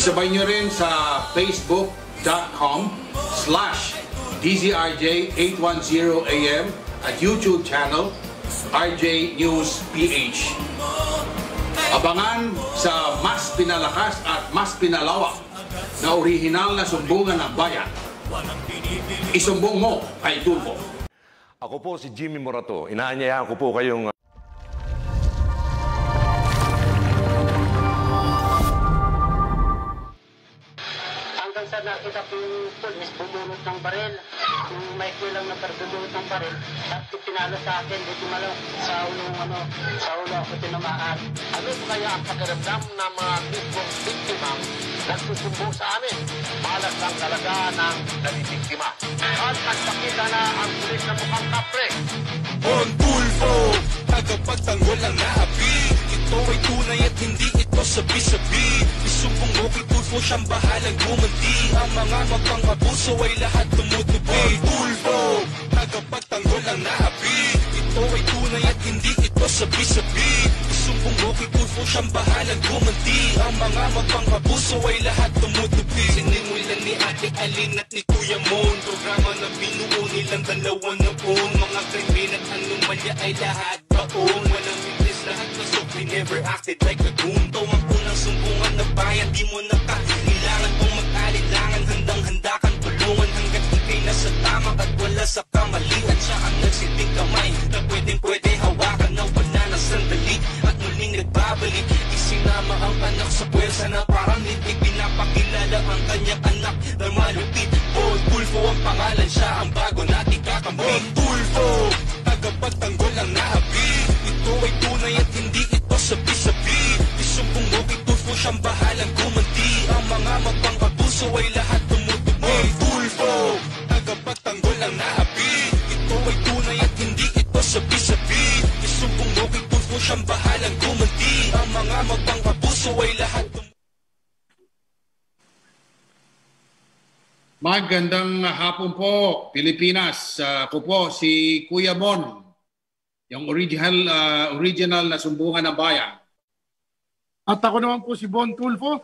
Isabay nyo rin sa facebook.com slash DZRJ810AM at YouTube channel RJ News PH. Abangan sa mas pinalakas at mas pinalawak na orihinal na sumbungan ng bayan. Isumbong mo kay Tulfo. Ako po si Jimmy Morato. Inaanyayahan ko po kayong yung pulis bumulot ng baril. Yung mic ko lang na bumulot ng baril. At pinalo sa akin, buti malang sa ulo, ano, sa ulo ako tinamaan. Ano kaya ang pakiramdam ng mga tipong biktima nagsusumbong sa amin? Malas ang talaga ng nabibiktima. At nagpakita na ang pulis na mukhang kapre. On Tulfo, tagapagtanggol ang naapi Ito ay tunay at hindi ito sabi-sabi. Isumbong mo kay Tulfo, siyang bahalang gumanti Ang mga mapang-abuso ay lahat tumutupi On Tulfo, tagapagtanggol ang naapi Ito ay tunay at hindi ito sabi-sabi. Isumbong mo kay Tulfo, siyang bahalang gumanti Ang mga mapang-abuso ay lahat tumutupi Sinimulan ni Ate Alin at ni Kuya Mon. Programa na binuo nilang dalawa na poon Mga krimen at anomalya ay lahat baon. Walang lahat so we never acted like a goon To ang unang sumbungan na bayan Di mo na kailangan kung mag-alilangan Handang-handa kang tulungan Hanggat ikay nasa tama at wala sa kamali At siya ang nagsilbing kamay Na pwedeng pwede hawakan na wala na sandali At muling nagbabalik Isinama ang anak sa pwersa na parang litig Pinapakilala ang kanyang anak na malupit Magandang hapon po, Pilipinas. Uh, ako po si Kuya Mon, yung original uh, original na sumbungan ng bayan. At ako naman po si Bon Tulfo.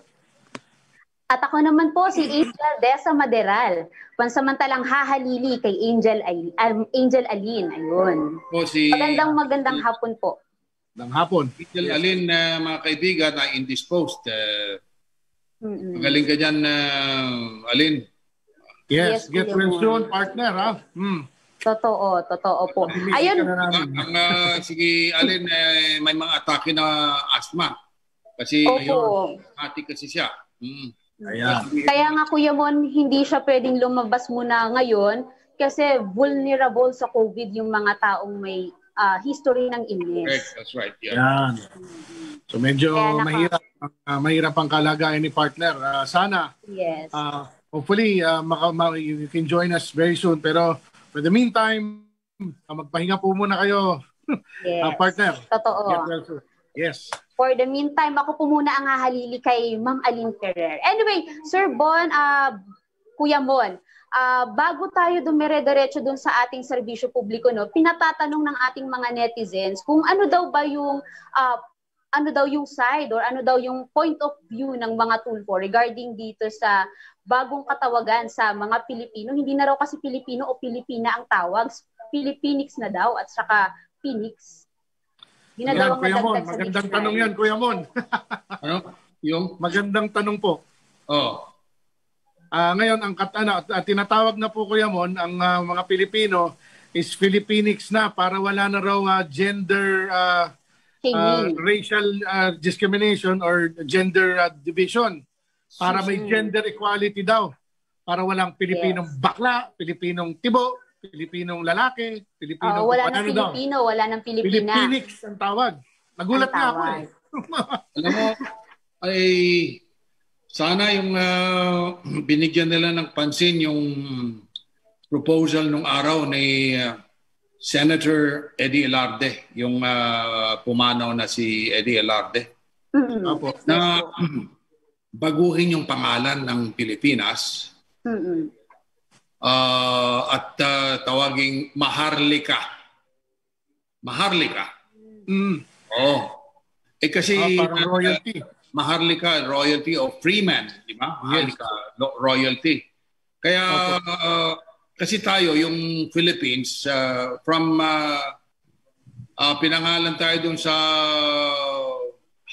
At ako naman po si Angel Desa Maderal, pansamantalang hahalili kay Angel, Ay- um, Angel Alin. Ayun. Po si Magandang magandang hapon po. Ng hapon. Angel Alin, uh, mga kaibigan, na indisposed. Uh, Mm-mm. magaling ka dyan, uh, Alin. Yes, Yes, get well soon, partner, ha? Hmm. Totoo, totoo po. Ayun. Ang uh, sige, Alin, eh, may mga atake na asthma. Kasi ayun, opo. hati kasi siya. Mm. Ayan. Kaya nga Kuya Mon, hindi siya pwedeng lumabas muna ngayon kasi vulnerable sa COVID yung mga taong may ah, history ng Correct, illness. that's right. Yeah. Ayan. So medyo Kaya naka- mahirap ah, mahirap ang kalagayan ni partner. Ah, sana Yes. ah, hopefully maka, ma- you can join us very soon pero for the meantime ah, magpahinga po muna kayo yes. ah, partner. Totoo. Well. Yes. For the meantime, ako po muna ang hahalili kay Ma'am Aline Ferrer. Anyway, Sir Bon, ah, Kuya Mon, ah, bago tayo dumire-diretso dun sa ating serbisyo publiko, no, pinatatanong ng ating mga netizens kung ano daw ba yung ah, ano daw yung side or ano daw yung point of view ng mga tulfo regarding dito sa bagong katawagan sa mga Pilipino. Hindi na raw kasi Pilipino o Pilipina ang tawag. Filipinix na daw at saka Phoenix. Yan, Ginagawang Kuya Mon. Magandang dictionary. tanong yan, Kuya Mon. Ano? Yung? Magandang tanong po. Oh. Ah, ngayon ang kat ano, at tinatawag na po Kuya Mon ang ah, mga Pilipino is Filipinix na para wala na raw ah, gender ah, Shaming. racial ah, discrimination or gender ah, division. Para may gender equality daw. Para walang Pilipinong bakla, Pilipinong tibo, Pilipinong lalaki, Pilipinong Oo, wala ano nang daw. Wala nang Pilipina. Filipinix ang tawag. Nagulat Ang nga ako tawag. eh. Alam mo, ay sana yung ah, binigyan nila ng pansin yung proposal nung araw ni ah, Senator Eddie Elarde, yung ah, pumanaw na si Eddie Elarde. Opo. na baguhin yung pangalan ng Pilipinas Mm-mm. ah, at ah, tawaging Maharlika. Maharlika. Mm. Oh. Eh kasi Ah, parang royalty. Maharlika royalty o Freeman, di ba? Maharlika lo- royalty. Kaya uh, kasi tayo yung Philippines uh, from uh, uh, pinangalan tayo dun sa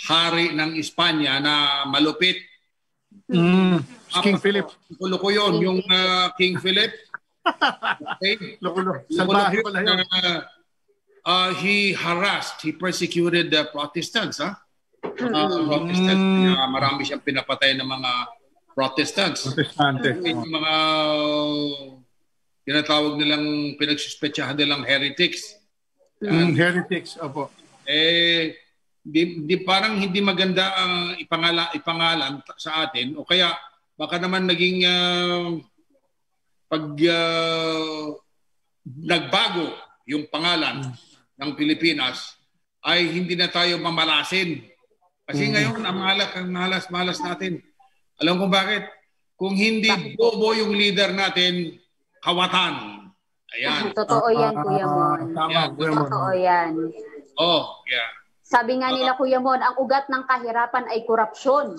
hari ng Espanya na malupit. Mm. King Apat- Philip. Kulo ko yun, yung uh, King Philip. Okay. Loko-loko. Salbahe pala yun. Uh, uh, he harassed, he persecuted the Protestants, ha? Uh, Protestants. Mm. Kaya marami siyang pinapatay ng mga Protestants. Protestante. Yung mga tinatawag nilang pinagsuspetsahan nilang heretics. Mm, heretics. Opo. Eh, di, di parang hindi maganda ang ipangala, ipangalan sa atin o kaya baka naman naging ah, pag ah, nagbago yung pangalan ng Pilipinas ay hindi na tayo mamalasin. Kasi ngayon, ang malas, ang malas-malas natin. Alam kong bakit? Kung hindi bobo yung leader natin, kawatan. Ayan. Totoo yan, Kuya Mon. Tama, Yan. Kuya Mon. Totoo yan. Oh, yeah. Sabi nga nila, Kuya Mon, ang ugat ng kahirapan ay korupsyon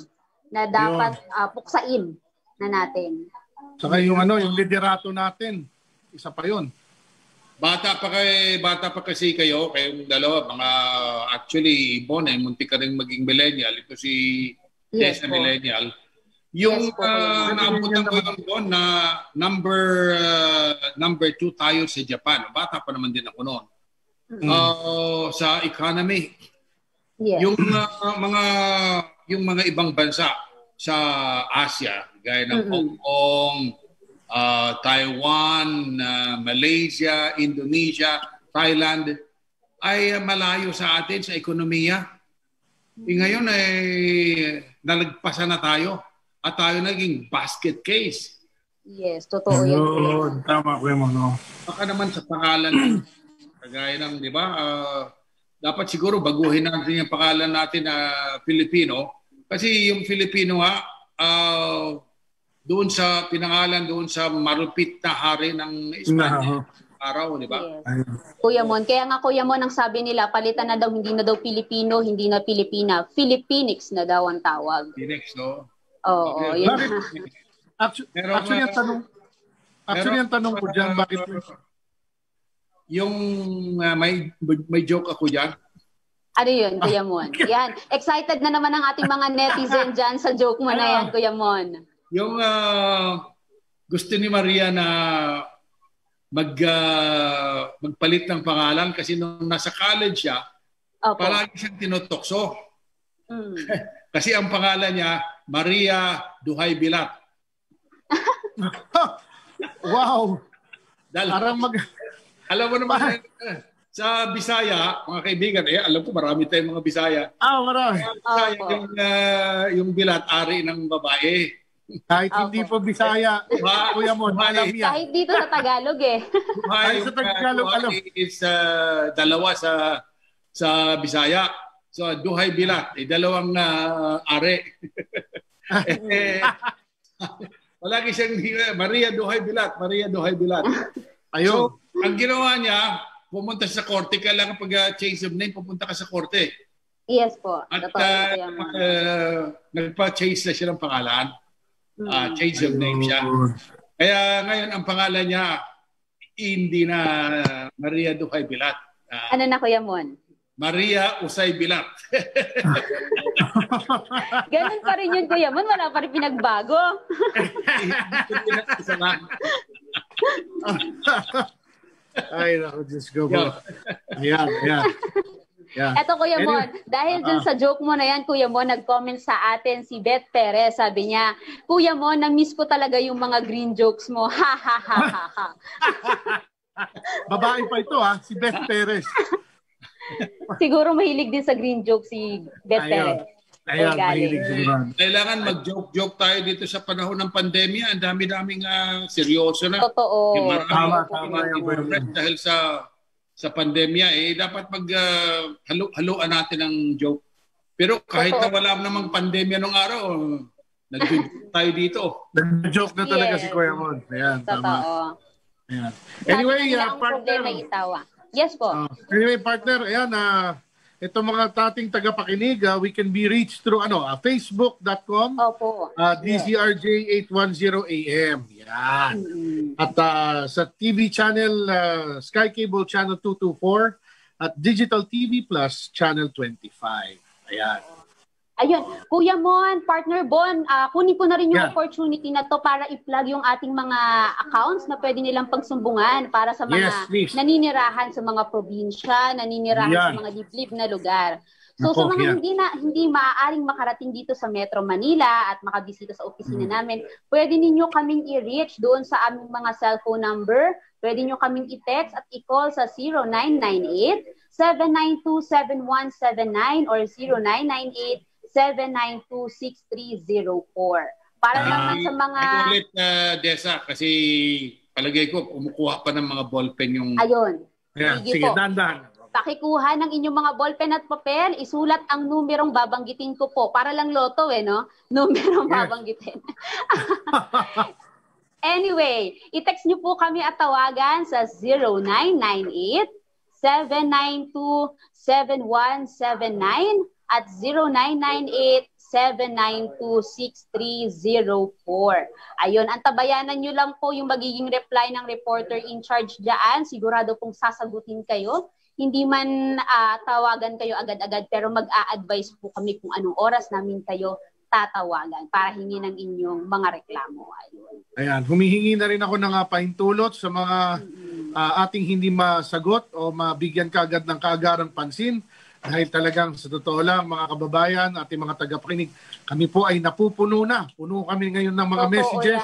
na dapat ah, puksain na natin. Saka yung ano, yung liderato natin. Isa pa yun. Bata pa kay bata pa kasi kayo, kayong dalawa, mga actually Ibon eh munti ka rin maging millennial. Ito si Yes millennial. Yung Yes po, uh, naabutan ko yung doon na number uh, number two tayo sa Japan. Bata pa naman din ako noon. Uh, sa economy. Yes. Yung uh, mga yung mga ibang bansa sa Asia, gaya ng Mm-mm. Hong Kong, uh, Taiwan, uh, Malaysia, Indonesia, Thailand, ay uh, malayo sa atin sa ekonomiya. Eh, ngayon ay nalagpasan na tayo at tayo naging basket case. Yes, totoo yan. Yun. Tama, Kuya Mon. no? Baka naman sa pangalan, kagaya ng, di ba, ah, dapat siguro baguhin natin yung pangalan natin na Filipino. Kasi yung Filipino nga, ah, doon sa pinangalan, doon sa marupit na hari ng Espanya, araw, di ba? Yes. Kuya Mon, kaya nga Kuya Mon ang sabi nila, palitan na daw, hindi na daw Pilipino, hindi na Pilipina, Philippinix na daw ang tawag. Phoenix, no? Oo, Okay. yun. Bakit? Actually, Meron, actually ang uh, tanong, actually ang tanong ko dyan, bakit Yung ah, may may joke ako diyan. Ano yun, Kuya Mon? Yan, excited na naman ang ating mga netizen dyan sa joke mo na yan, Kuya Mon. Yung ah, gusto ni Maria na mag ah, magpalit ng pangalan kasi nung nasa college siya, Opo. palagi siyang tinutokso. Mm. Kasi ang pangalan niya, Maria Duhay Bilat. wow, Dahil, parang mag, alam mo naman, eh, sa Bisaya, mga kaibigan, eh, alam ko marami tayong mga Bisaya. ah, marami. Bisaya, Opo. yung, ah, yung bilat, ari ng babae. Kahit hindi po Bisaya, Ba- Kuya Mon, alam yan. Kahit dito sa Tagalog eh. Ay, sa Tagalog, ah, alam. is ah, dalawa sa sa Bisaya. So, Duhay Bilat, eh, dalawang ah, are. eh, palagi siyang Maria Duhay Bilat, Maria Duhay Bilat. Ayun. So, ang ginawa niya, pumunta sa korte, kailangan pag uh, change of name, pupunta ka sa korte. Yes po. At uh, uh, nagpa-change na siya ng pangalan. Mm. Uh, change of name siya. Kaya ngayon, ang pangalan niya, hindi na Maria Duhay Bilat. Uh, Ano na, Kuya Mon? Maria Usay Bilat. Ganun pa rin yun, Kuya Mon. Wala pa rin pinagbago. Ay, naku, Diyos ko po. Yeah. Ayan, ayan. Yan. Eto Kuya Anyway. Mon, dahil dun sa joke mo na yan, Kuya Mon, nag-comment sa atin si Beth Perez. Sabi niya, Kuya Mon, na-miss ko talaga yung mga green jokes mo. Ha ha ha ha ha. Babae pa ito ha, si Beth Perez. Siguro mahilig din sa green joke si Beth Ayun. Perez. Ayan, mahilig siguro. Kailangan mag-joke-joke tayo dito sa panahon ng pandemya. Ang dami-daming ah, seryoso na. Totoo. Yung marami Tama, tama yung depressed dahil sa sa pandemya eh dapat mag ah, natin ng joke. Pero kahit na Totoo. wala namang pandemya nung araw, nag tayo dito. Nag-joke na talaga Yes. si Kuya Mon. Ayan, tama. Totoo. Ayan. Sabi Anyway, uh, ang partner. Yes po. Uh, anyway, partner, ayan, ah, ito mga tating tagapakinig, ah, we can be reached through ano, ah, facebook.com Opo. uh, DZRJ810AM. Yan. Mm-mm. At ah, sa TV channel, ah, Sky Cable Channel 224 at Digital TV Plus Channel 25. Ayan. Ayun, Kuya Mon, partner Bon, ah, kunin ko na rin yung Yeah. opportunity na to para i-plug yung ating mga accounts na pwede nilang pagsumbungan para sa mga Yes, please. naninirahan sa mga probinsya, naninirahan Yan. sa mga liblib na lugar. So sa Nako, mga yan. hindi na hindi maaaring makarating dito sa Metro Manila at makabisita sa Mm. opisina namin, pwede ninyo kaming i-reach doon sa aming mga cellphone number. Pwede nyo kaming i-text at i-call sa 0998 792-7179 or 0998 792-6304. Para naman sa mga... Ito ulit, uh, Desa, kasi palagay ko, kumukuha pa ng mga ballpen yung... Ayun. Ayan. Sige Sige, dandan. Pakikuha ng inyong mga ballpen at papel, isulat ang numerong babanggitin ko po. Para lang loto eh, no? Numerong Yes. babanggitin. anyway, i-text nyo po kami at tawagan sa 0998 792-7179 at 0998-792-6304. Ayun, antabayanan nyo lang po yung magiging reply ng reporter in charge dyan. Sigurado pong sasagutin kayo. Hindi man ah, tawagan kayo agad-agad pero mag-a-advise po kami kung anong oras namin kayo tatawagan para hingi ng inyong mga reklamo. Ayun. Ayan, humihingi na rin ako ng uh, pahintulot sa mga ah, ating hindi masagot o mabigyan kaagad ng kaagarang pansin dahil talagang sa totoo lang mga kababayan, ating mga tagapakinig, kami po ay napupuno na. Puno kami ngayon ng mga Totoo messages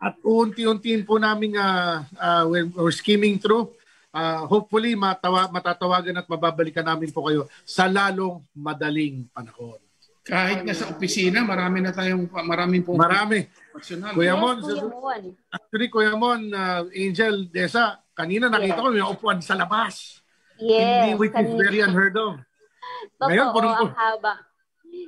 at unti-untiin po namin uh, we're, we're skimming through. Ah, hopefully matawa, matatawagan at mababalikan namin po kayo sa lalong madaling panahon. Kahit nga sa opisina, marami na tayong, maraming po. Marami. Personal. Kuya Yes, Mon, Kuya sa- Mon. Actually, Kuya Mon, uh, Angel, Desa, kanina nakita Yes. ko may upuan sa labas. Yes. Hindi, which is kanina. very unheard of. Totoo, Ngayon, punong- ang haba.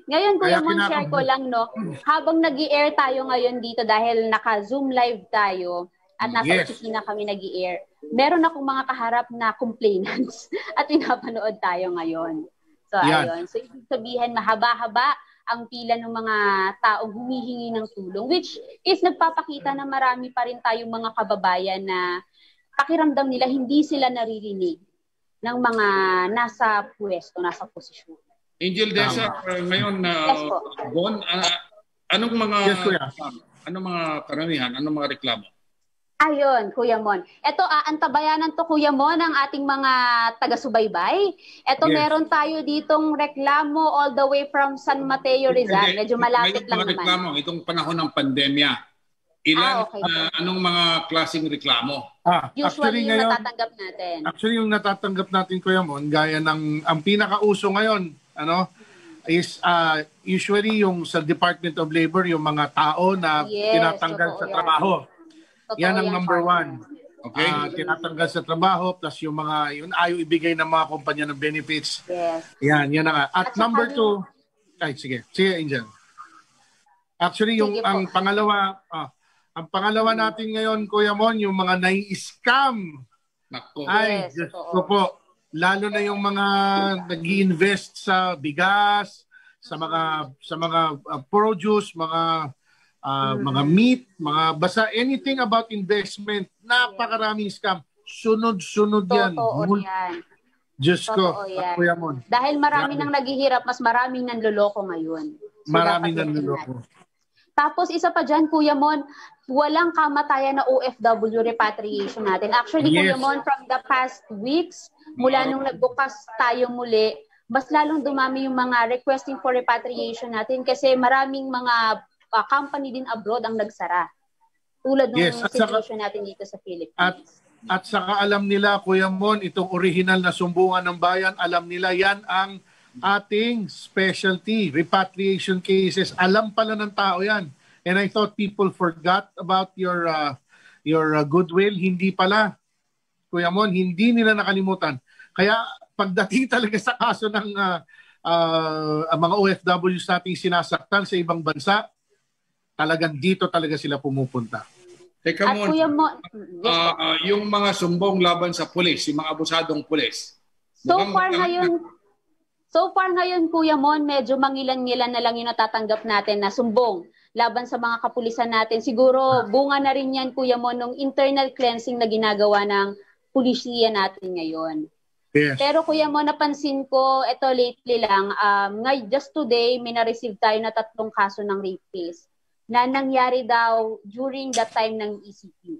Ngayon, Kuya Mon, share ko lang, no? Habang nag air tayo ngayon dito dahil naka-Zoom live tayo at nasa Yes. opisina kami nag air meron akong mga kaharap na complainants at pinapanood tayo ngayon. So, Yan. ayun. So, ibig sabihin, mahaba-haba ang pila ng mga taong humihingi ng tulong, which is nagpapakita na marami pa rin tayong mga kababayan na pakiramdam nila hindi sila naririnig ng mga nasa pwesto, nasa posisyon. Angel Desa, uh, ngayon, uh, Yes po. Bon, uh, anong mga Yes, Kuya. anong mga karamihan, anong mga reklamo? Ayun, Kuya Mon. Ito, aantabayanan to, Kuya Mon, ng ating mga taga-subaybay. Ito, Yes. meron tayo ditong reklamo all the way from San Mateo, Rizal. Medyo malapit lang naman. reklamo, itong panahon ng pandemya. Ilan, Ah, okay. uh, anong mga klaseng reklamo? Ah, Usually, actually yung ngayon, natatanggap natin. actually yung natatanggap natin Kuya Mon, gaya ng ang pinakauso ngayon, ano, is uh, usually yung sa Department of Labor, yung mga tao na Yes, tinatanggal sa yan. trabaho. Totoo Yan ang number partner. one. Okay? Ah, tinatanggal sa trabaho plus yung mga yun ayaw ibigay ng mga kumpanya ng benefits. Yes. Yan, yan na nga. At, At number yung- two, ay sige, sige Angel. Actually, yung Sige po. ang pangalawa, ah, ang pangalawa natin ngayon, Kuya Mon, yung mga nai-scam. Nako. Ay, Yes, ko po. Lalo na yung mga nag invest sa bigas, sa mga sa mga ah, produce, mga ah, Mm-hmm. mga meat, mga basta anything about investment, napakaraming scam. Sunod-sunod yan. Totoo Mul- yan. Diyos ko, Totoo yan. Kuya Mon. Dahil marami Grabe. nang naghihirap, mas maraming nanloloko ngayon. So, Maraming nanloloko. Tapos isa pa dyan, Kuya Mon, walang kamatayan na OFW repatriation natin. Actually, Yes. Kuya Mon, from the past weeks, mula nung nagbukas tayo muli, mas lalong dumami yung mga requesting for repatriation natin kasi maraming mga uh, company din abroad ang nagsara. Tulad ng Yes, at saka- situation natin dito sa Philippines. At at saka alam nila Kuya Mon, itong original na sumbungan ng bayan, alam nila yan ang ating specialty, repatriation cases. Alam pala ng tao yan. And I thought people forgot about your uh, your uh, goodwill. Hindi pala. Kuya Mon, hindi nila nakalimutan. Kaya pagdating talaga sa kaso ng uh, uh, ang mga OFWs nating sinasaktan sa ibang bansa, talagang dito talaga sila pumupunta. Teka At muna. Kuya Mon, yes po. Ah, ah, yung mga sumbong laban sa pulis, yung mga abusadong pulis. So far ngayon, So far ngayon, Kuya Mon, medyo mangilan-ngilan na lang yung natatanggap natin na sumbong laban sa mga kapulisan natin. Siguro bunga na rin yan, Kuya Mon, nung internal cleansing na ginagawa ng pulisiya natin ngayon. Yes. Pero Kuya Mon, napansin ko, ito lately lang, um, ngay- just today, may na-receive tayo na tatlong kaso ng rape case na nangyari daw during that time ng ECQ.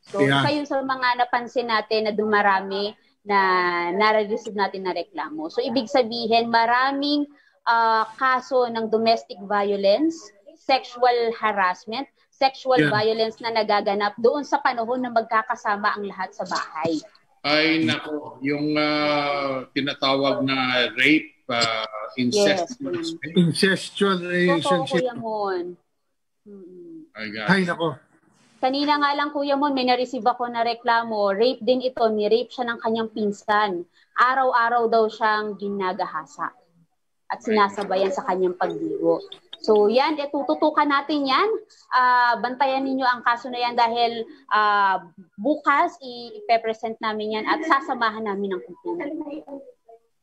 So, Yeah. isa yun sa mga napansin natin na dumarami na nare-receive natin na reklamo. So, ibig sabihin, maraming ah, kaso ng domestic violence, sexual harassment, sexual Yeah. violence na nagaganap doon sa panahon na magkakasama ang lahat sa bahay. Ay nako, yung ah, tinatawag na rape, uh, incest. Yes. Incestual Totoo, relationship. Kuya Mon. Mm. Ay, God. Ay, nako. Kanina nga lang, Kuya Mon, may na-receive ako na reklamo. Rape din ito. Ni-rape siya ng kanyang pinsan. Araw-araw daw siyang ginagahasa. At sinasabayan sa kanyang pagdigo. So yan, eh, tututukan natin yan. Ah, bantayan ninyo ang kaso na yan dahil ah, bukas ipepresent namin yan at sasamahan namin na yan.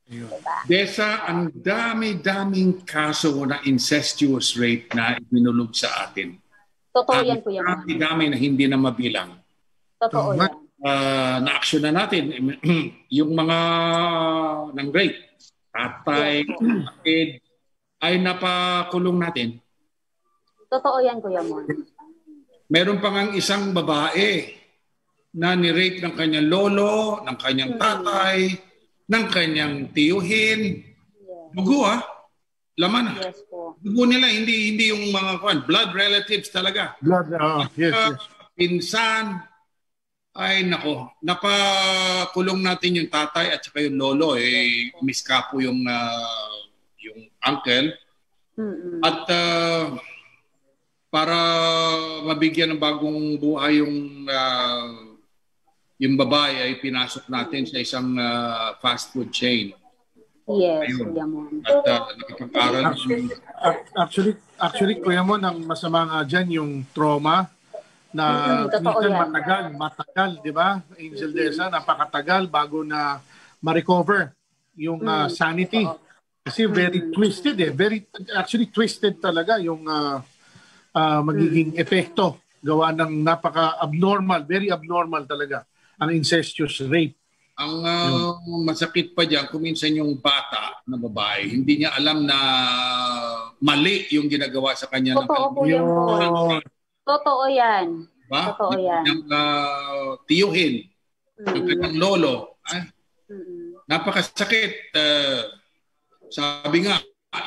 Diba? Desa, ang dami-daming kaso na incestuous rape na ibinulog sa atin. Totoo Ang yan, Kuya Mon. dami-dami na hindi na mabilang. Totoo Tama. yan. uh, na-action na natin yung mga ng rape, tatay, kapatid, ay napakulong natin. Totoo yan, Kuya Mon. Meron pa ngang isang babae na ni-rape ng kanyang lolo, ng kanyang tatay, ng kanyang tiyuhin. Yes, Dugo ah. Laman ah. yes po. Dugo nila, hindi hindi yung mga kwan, blood relatives talaga. Blood, oh, yes, Ah, yes. pinsan, ay nako, napakulong natin yung tatay at saka yung lolo. Eh, miskapo yung, ah, yung uncle. Mm-mm. At ah, para mabigyan ng bagong buhay yung ah, yung babae ay pinasok natin sa isang ah, fast food chain. Yes, Ayun. Kuya Mon. At uh, nakipag-aral ng Ac- Actually, actually, kuya mo, ang masama nga dyan yung trauma na Mm, minsan yan. matagal, matagal, di ba? Angel Deza, napakatagal bago na ma-recover yung uh, Mm, sanity. Kasi very twisted eh. Very, actually twisted talaga yung uh, uh, magiging Mm. epekto gawa ng napaka-abnormal, very abnormal talaga ang incestuous rape. Ang ah, masakit pa diyan kung minsan yung bata na babae, hindi niya alam na mali yung ginagawa sa kanya ng Totoo, Kuya Mon. Yun. Totoo yan. Ba? Totoo yan. Yung ah, tiyuhin, yung Mm. kanyang lolo. Ay, Mm-mm. napakasakit. Ah, sabi nga,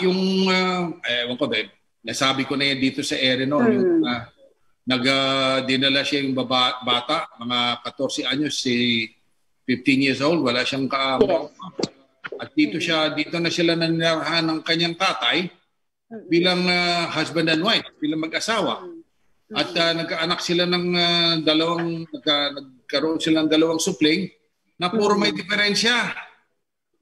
yung, uh, ewan ko, babe, nasabi ko na yan dito sa ere no, Mm. yung ah, nag ah, dinala siya yung baba, bata, mga 14 anyos, si 15 years old, wala siyang kaamo. At dito siya, dito na sila nanirahan ng kanyang tatay bilang ah, husband and wife, bilang mag-asawa. At ah, nagkaanak sila ng ah, dalawang, nagka, nagkaroon sila ng dalawang supling na puro may diferensya.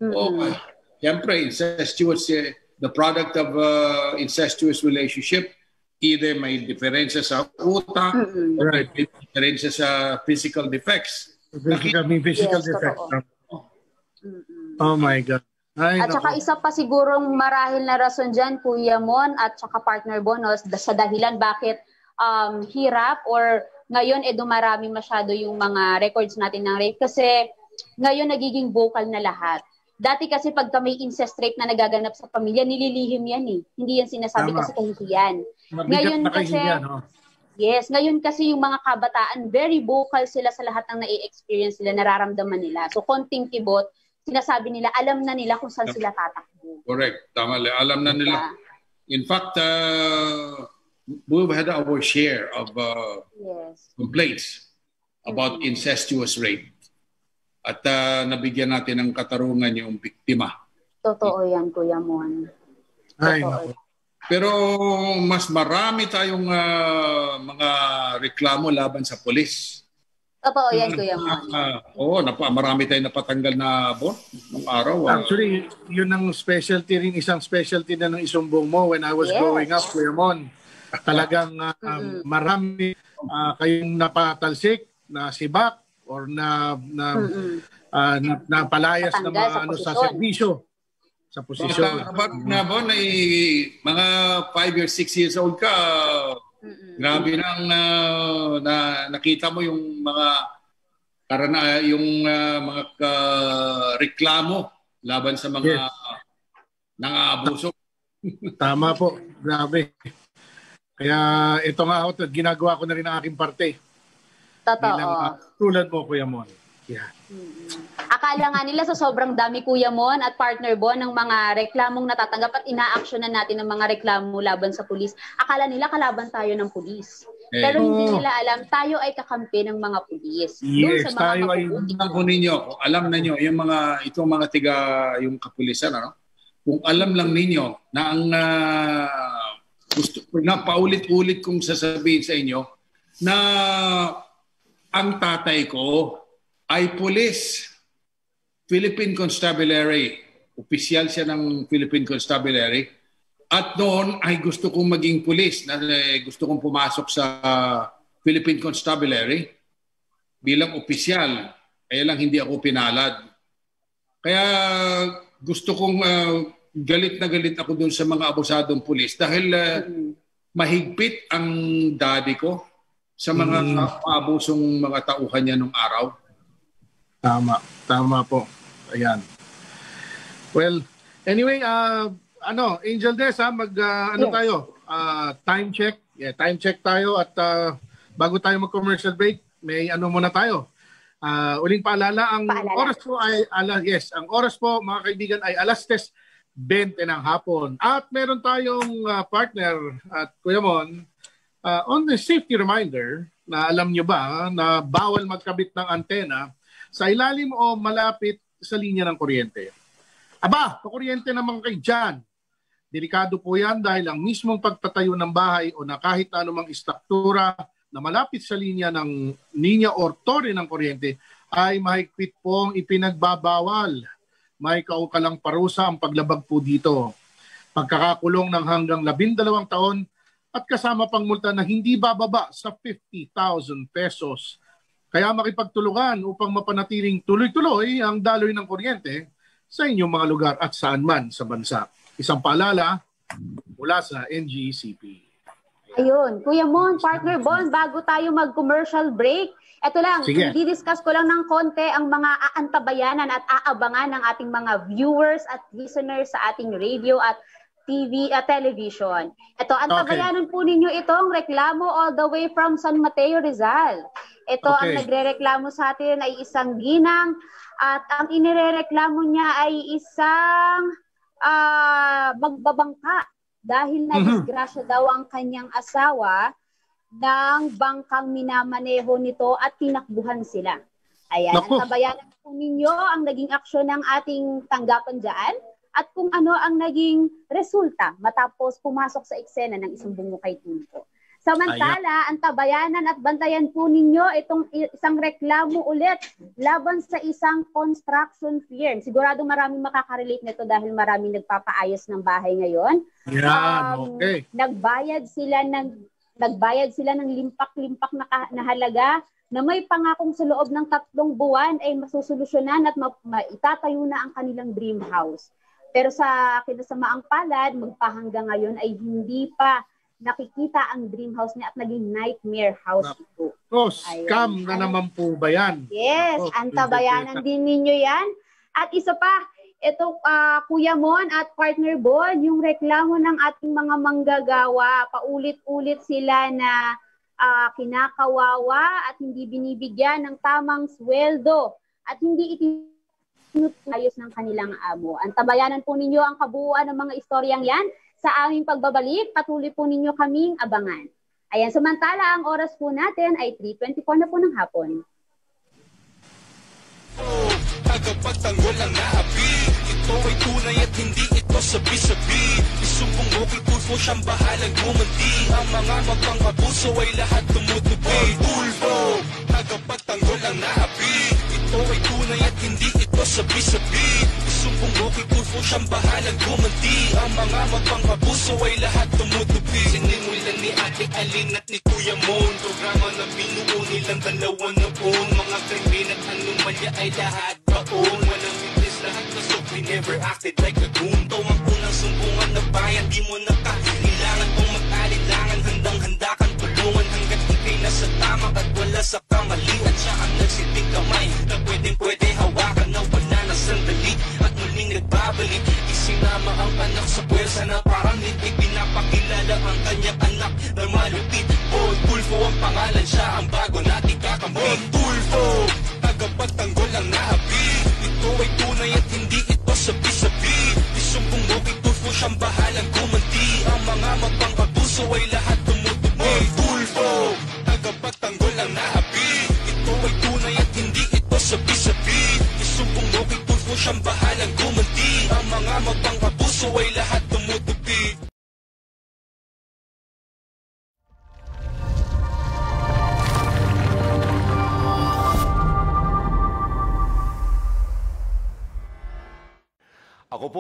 O, uh, siyempre, incestuous, eh, the product of uh, incestuous relationship, either may diferensya sa utak, or may diferensya sa physical defects. Physical, may physical Yes, defect. Mm-mm. Oh my God. Ay, At saka isa pa sigurong marahil na rason dyan, Kuya Mon at saka partner Bonos, da- sa dahilan bakit um, hirap or ngayon eh dumarami masyado yung mga records natin ng rape kasi ngayon nagiging vocal na lahat. Dati kasi pag may incest rape na nagaganap sa pamilya, nililihim yan eh. Hindi yan sinasabi Tama. kasi kahihiyan. Mabigat ngayon kasi- kahihiyan, oh. Yes, ngayon kasi yung mga kabataan, very vocal sila sa lahat ng nai-experience nila, nararamdaman nila. So konting kibot, sinasabi nila, alam na nila kung saan sila tatakbo. Correct. Tama. Alam na nila. Diba? In fact, uh, we've had our share of uh, Yes. complaints about Mm. incestuous rape. At uh, nabigyan natin ng katarungan yung biktima. Totoo yan, Kuya Mon. Ay, Totoo. naku. Pero mas marami tayong uh, mga reklamo laban sa polis. Totoo yan, Kuya Mon. Uh, oo, napa, marami tayong napatanggal na bon ng araw. ah. Actually, yun ang specialty rin, isang specialty na ng isumbong mo when I was Yes. growing up, Kuya Mon. Talagang uh, Mm-mm. marami uh, kayong napatalsik na sibak or na na, Mm-mm. uh, na napalayas na Natanggal sa mga ano sa serbisyo sa posisyon. About na Bon, ay mga 5 years, 6 years old ka, grabe na ang ah, na, nakita mo yung mga karana yung ah, mga ka- reklamo laban sa mga Yes. nang-aabuso. Tama po. Grabe. Kaya ito nga ako, ginagawa ko na rin ang aking parte. Totoo. Bilang ah, tulad mo, Kuya Mon. Yeah. Akala nga nila sa sobrang dami Kuya Mon at partner Bon ng mga reklamong natatanggap at ina-actionan natin ng mga reklamo laban sa pulis. Akala nila kalaban tayo ng pulis. Eh. Pero hindi Oo. nila alam, tayo ay kakampi ng mga pulis. Doon Yes, sa mga tayo ay- mabubuti. Alam ko ninyo, kung alam na nyo, yung mga, itong mga tiga, yung kapulisan, ano? kung alam lang ninyo na ang ah, gusto, na paulit-ulit kong sasabihin sa inyo na ang tatay ko ay pulis. Philippine Constabulary. Opisyal siya ng Philippine Constabulary. At noon ay gusto kong maging pulis. Na, eh, gusto kong pumasok sa Philippine Constabulary bilang opisyal. Kaya lang hindi ako pinalad. Kaya gusto kong ah, galit na galit ako dun sa mga abusadong pulis dahil ah, mahigpit ang daddy ko sa mga Mm. abusong mga tauhan niya nung araw. Tama. Tama po. Ayan. Well, anyway, uh, ano, Angel Des, ha, mag, uh, ano Yes. tayo? Uh, time check. Yeah, time check tayo at uh, bago tayo mag-commercial break, may ano muna tayo. Uh, uling paalala, ang Paalala. oras po ay, ala, yes, ang oras po, mga kaibigan, ay alas 10.20 ng hapon. At meron tayong uh, partner at Kuya Mon, uh, on the safety reminder, na alam nyo ba na bawal magkabit ng antena sa ilalim o malapit sa linya ng kuryente. Aba, pakuryente naman kay dyan. Delikado po yan dahil ang mismong pagtatayo ng bahay o na kahit anumang istruktura na malapit sa linya ng linya or tore ng kuryente ay mahigpit pong ipinagbabawal. May kaukalang parusa ang paglabag po dito. Pagkakakulong ng hanggang labindalawang taon at kasama pang multa na hindi bababa sa 50,000 pesos. Kaya makipagtulungan upang mapanatiling tuloy-tuloy ang daloy ng kuryente sa inyong mga lugar at saan man sa bansa. Isang paalala mula sa NGCP. Ayun, Kuya Mon, partner Bon, bago tayo mag-commercial break, eto lang, Sige. i-discuss ko lang ng konti ang mga aantabayanan at aabangan ng ating mga viewers at listeners sa ating radio at TV at television. Ito, antabayanan po ninyo itong reklamo all the way from San Mateo, Rizal. Ito ang Okay. nagrereklamo sa atin ay isang ginang at ang inirereklamo niya ay isang ah, magbabangka dahil na disgrasya daw ang kanyang asawa ng bangkang minamaneho nito at tinakbuhan sila. Ayan, Naku. antabayanan po ninyo ang naging aksyon ng ating tanggapan dyan at kung ano ang naging resulta matapos pumasok sa eksena ng isang bungukay tulpo. Samantala, ang tabayanan at bantayan po ninyo itong isang reklamo ulit laban sa isang construction firm. Sigurado maraming makakarelate nito dahil maraming nagpapaayos ng bahay ngayon. Yan, Um, okay. Nagbayad sila ng nagbayad sila ng limpak-limpak na, na halaga na may pangakong sa loob ng tatlong buwan ay masusolusyonan at ma- maitatayo na ang kanilang dream house. Pero sa kinasamaang palad, magpahanggang ngayon ay hindi pa nakikita ang dream house niya at naging nightmare house ito. So, scam Ayan. na naman po ba yan? Yes, Oh, antabayanan din ninyo yan. At isa pa, ito ah, Kuya Mon at partner Bon, yung reklamo ng ating mga manggagawa, paulit-ulit sila na ah, kinakawawa at hindi binibigyan ng tamang sweldo at hindi itinutayos ng kanilang amo. Antabayanan po ninyo ang kabuuan ng mga istoryang yan sa aming pagbabalik. Patuloy po ninyo kaming abangan. Ayan, samantala ang oras po natin ay 3.24 na po ng hapon. Tagapagtanggol ang naapi Ito ay tunay at hindi ito sabi-sabi Isumbong mo Tulfo siyang bahalang gumanti Ang mga magpang-abuso ay lahat tumutupi Tulfo, hindi ito sabi-sabi Isumbong mo kay Tulfo siyang bahalang gumanti Ang mga magpang-abuso ay lahat tumutupi. Sinimulan ni Ate Alin at ni Kuya Mon. Programa na binuo nilang dalawa na buong Mga krimen at anomalya ay lahat baon Walang witness lahat pasok We never acted like a goon. To ang unang sumbungan na bayan Di mo na kailangan pong mag-alilangan. Handang-handa kang tulungan Hanggat ikay nasa tama At wala sa kamalian Siya ang nagsilbing kamay Na pwedeng nagbabalik Isinama ang anak sa pwersa na parang litig Pinapakilala ang kanyang anak na malupit. Boy Tulfo ang pangalan siya Ang bago nating kakampi. Boy Tulfo Tagapagtanggol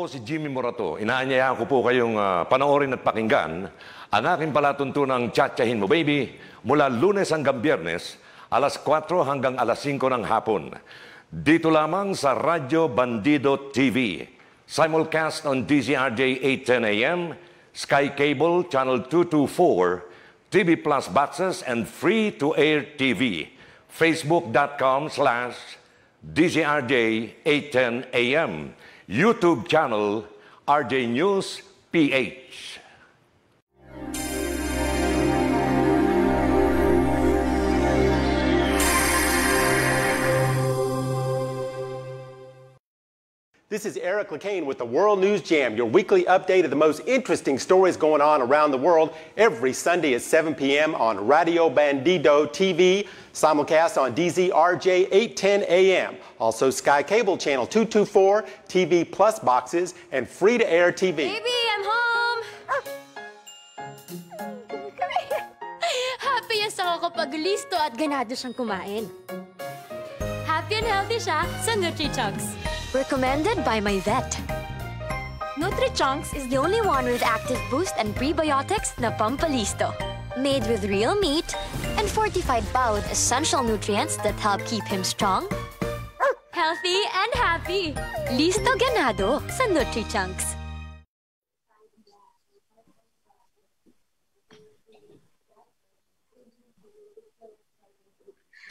si Jimmy Morato. Inaanyayahan ko po kayong ah, panoorin at pakinggan ang aking palatuntunang Tiyatyahin Mo Baby mula lunes hanggang biyernes, alas 4 hanggang alas 5 ng hapon. Dito lamang sa Radyo Bandido TV. Simulcast on DZRJ 810 AM, Sky Cable Channel 224, TV Plus boxes, and free-to-air TV. Facebook.com slash DZRJ 810 AM. YouTube channel RJ News PH. This is Eric LeCain with the World News Jam, your weekly update of the most interesting stories going on around the world every Sunday at 7 p.m. on Radio Bandido TV, simulcast on DZRJ 810 AM, also Sky Cable Channel 224, TV Plus boxes, and free to air TV. Baby, I'm home! Happiest ako kapag listo at ganado siyang kumain. Happy and healthy siya sa NutriChunks. Recommended by my vet. NutriChunks is the only one with active boost and prebiotics na pampalisto. Made with real meat and fortified pa with essential nutrients that help keep him strong, healthy, and happy. Listo ganado sa NutriChunks.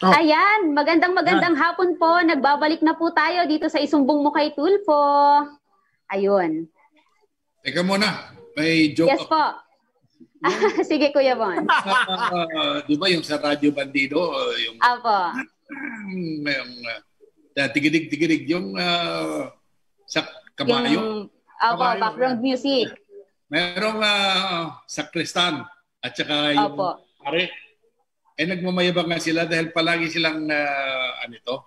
Oh. Ayan, magandang magandang hapon po. Nagbabalik na po tayo dito sa Isumbong mo kay Tulfo. Ayun. Teka muna, may joke Yes ako. po. Sige, Kuya Bon. Ah, di ba yung sa Radyo Bandido, uh, yung, Apo. yung uh, tigidig-tigidig, yung uh, sa kabayo. Yung, apo, Kabayo, background music. Merong uh, sakristan at saka yung Opo. pare. Eh nagmamayabang nga sila dahil palagi silang uh, ano ito,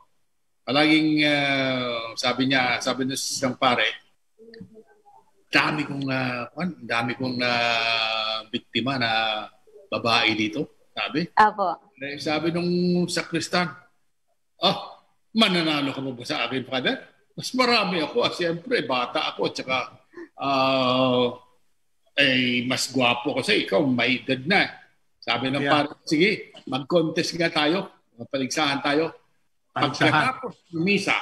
palaging uh, sabi niya, sabi ng isang pare, dami kong uh, dami kong na biktima na babae dito, sabi. Apo. Eh, sabi nung sakristan, ah, mananalo ka mo ba sa akin, Father? Mas marami ako. Ah, siyempre, bata ako. At saka, ah, eh, mas gwapo ko sa ikaw. May edad na. Sabi ng Yeah. parang, sige, mag-contest nga tayo. Paligsahan tayo. Pagkatapos ng misa,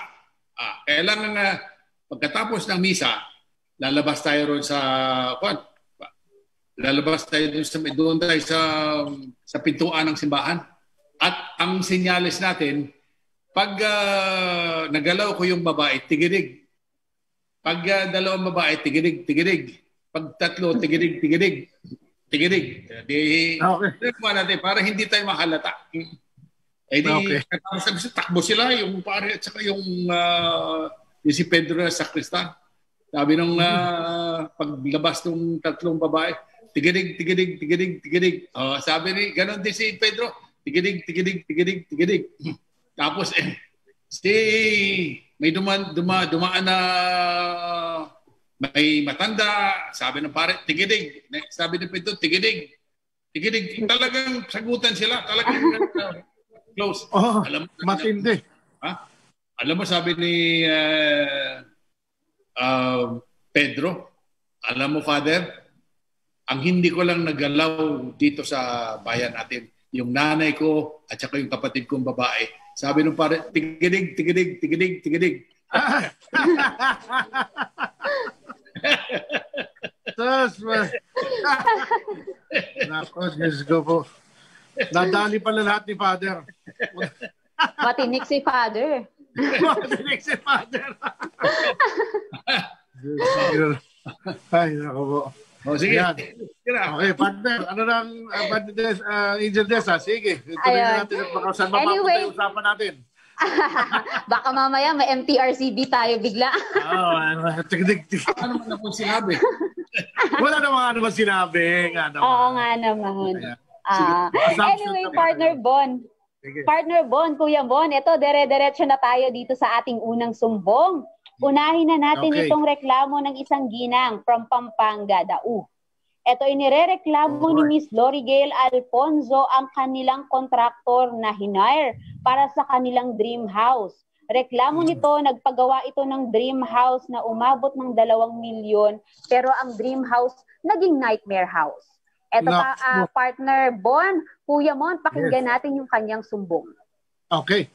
ah, kailangan nga, pagkatapos ng misa, lalabas tayo ron sa, kwan, lalabas tayo doon sa, doon tayo sa, sa pintuan ng simbahan. At ang sinyalis natin, pag ah, nagalaw ko yung babae, tigirig. Pag ah, dalawang babae, tigirig, tigirig. Pag tatlo, tigirig, tigirig. Tigirig. Di, Okay. Tignan natin para hindi tayo mahalata. Eh di, Okay. katapos sa takbo sila, yung pare at saka yung, ah, yung si Pedro na sakristan. Sabi nung ah, paglabas ng tatlong babae, tigirig, tigirig, tigirig, tigirig. Oh, sabi ni, ganon din si Pedro, tigirig, tigirig, tigirig, tigirig. Tapos eh, si may duman, duma, dumaan na may matanda, sabi ng pare, tigidig. Sabi ni Pedro, tigidig. Tigidig. Talagang sagutan sila. Talagang uh, close. Oh, Alam mo, matindi. Ha? Alam mo, sabi ni uh, uh, Pedro, alam mo, Father, ang hindi ko lang nagalaw dito sa bayan natin, yung nanay ko at saka yung kapatid kong babae, sabi nung pare, tigidig, tigidig, tigidig, tigidig. Ma- Nako, Diyos ko po. Nadali pala lahat ni Father. Matinik si Father. Matinik si Father. Ay, nako po. O, sige. Yan. Okay, partner. Ano nang uh, partner Des, uh, Angel Des, ha? Sige. Tuloy Ayun. na natin at baka saan mapapunta Anyway. usapan natin. Baka mamaya may MTRCB tayo bigla. Oo, ano, tig- Ano man na po sinabi? Wala namang ano ba sinabi. Nga naman. Oo nga naman. Assumption anyway, partner Bon. Sige. Partner Bon, Kuya Bon, ito, dere-derecho na tayo dito sa ating unang sumbong. Unahin na natin Okay. itong reklamo ng isang ginang from Pampanga, Dau. Ito, inirereklamo ni. Miss Lori Gail Alfonso ang kanilang kontraktor na hinire para sa kanilang dream house. Reklamo Hmm. nito, nagpagawa ito ng dream house na umabot ng dalawang milyon, pero ang dream house naging nightmare house. Ito pa, Nako. ah, partner Bon, Kuya Mon, pakinggan natin yung kanyang sumbong. Okay.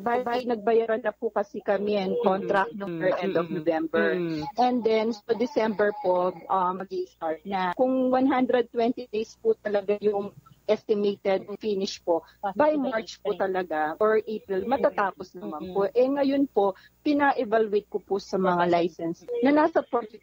Bali, nagbayaran na po kasi kami ang contract no end of November. And then, so December po, uh, mag-start na. Kung 120 days po talaga yung estimated finish po, by March po talaga, or April, matatapos naman po. Eh ngayon po, pina-evaluate ko po sa mga license na nasa 40%.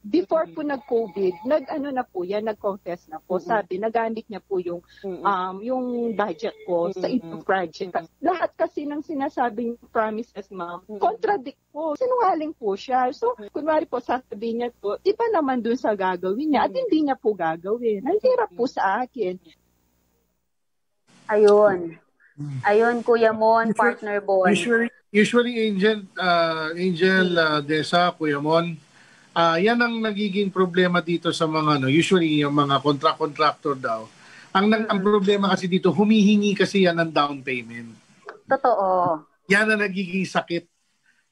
Before po nag-COVID, nag-ano na po yan, nag-confess na po. Sabi, nagamit niya po yung um, yung budget ko sa ibang project. Lahat kasi ng sinasabing promises, ma'am, contradict po. Sinungaling po siya. So, kunwari po, sasabihin niya po, di ba naman dun sa gagawin niya? At hindi niya po gagawin. Ang hirap po sa akin. Ayun. Ayun, Kuya Mon, Usually- partner Bon. Usually, usually Angel, uh, Angel uh, Desa, Kuya Mon, ah yan ang nagiging problema dito sa mga, ano, usually yung mga contract-contractor daw. Ang, nang, ang problema kasi dito, humihingi kasi yan ng down payment. Totoo. Yan ang nagiging sakit.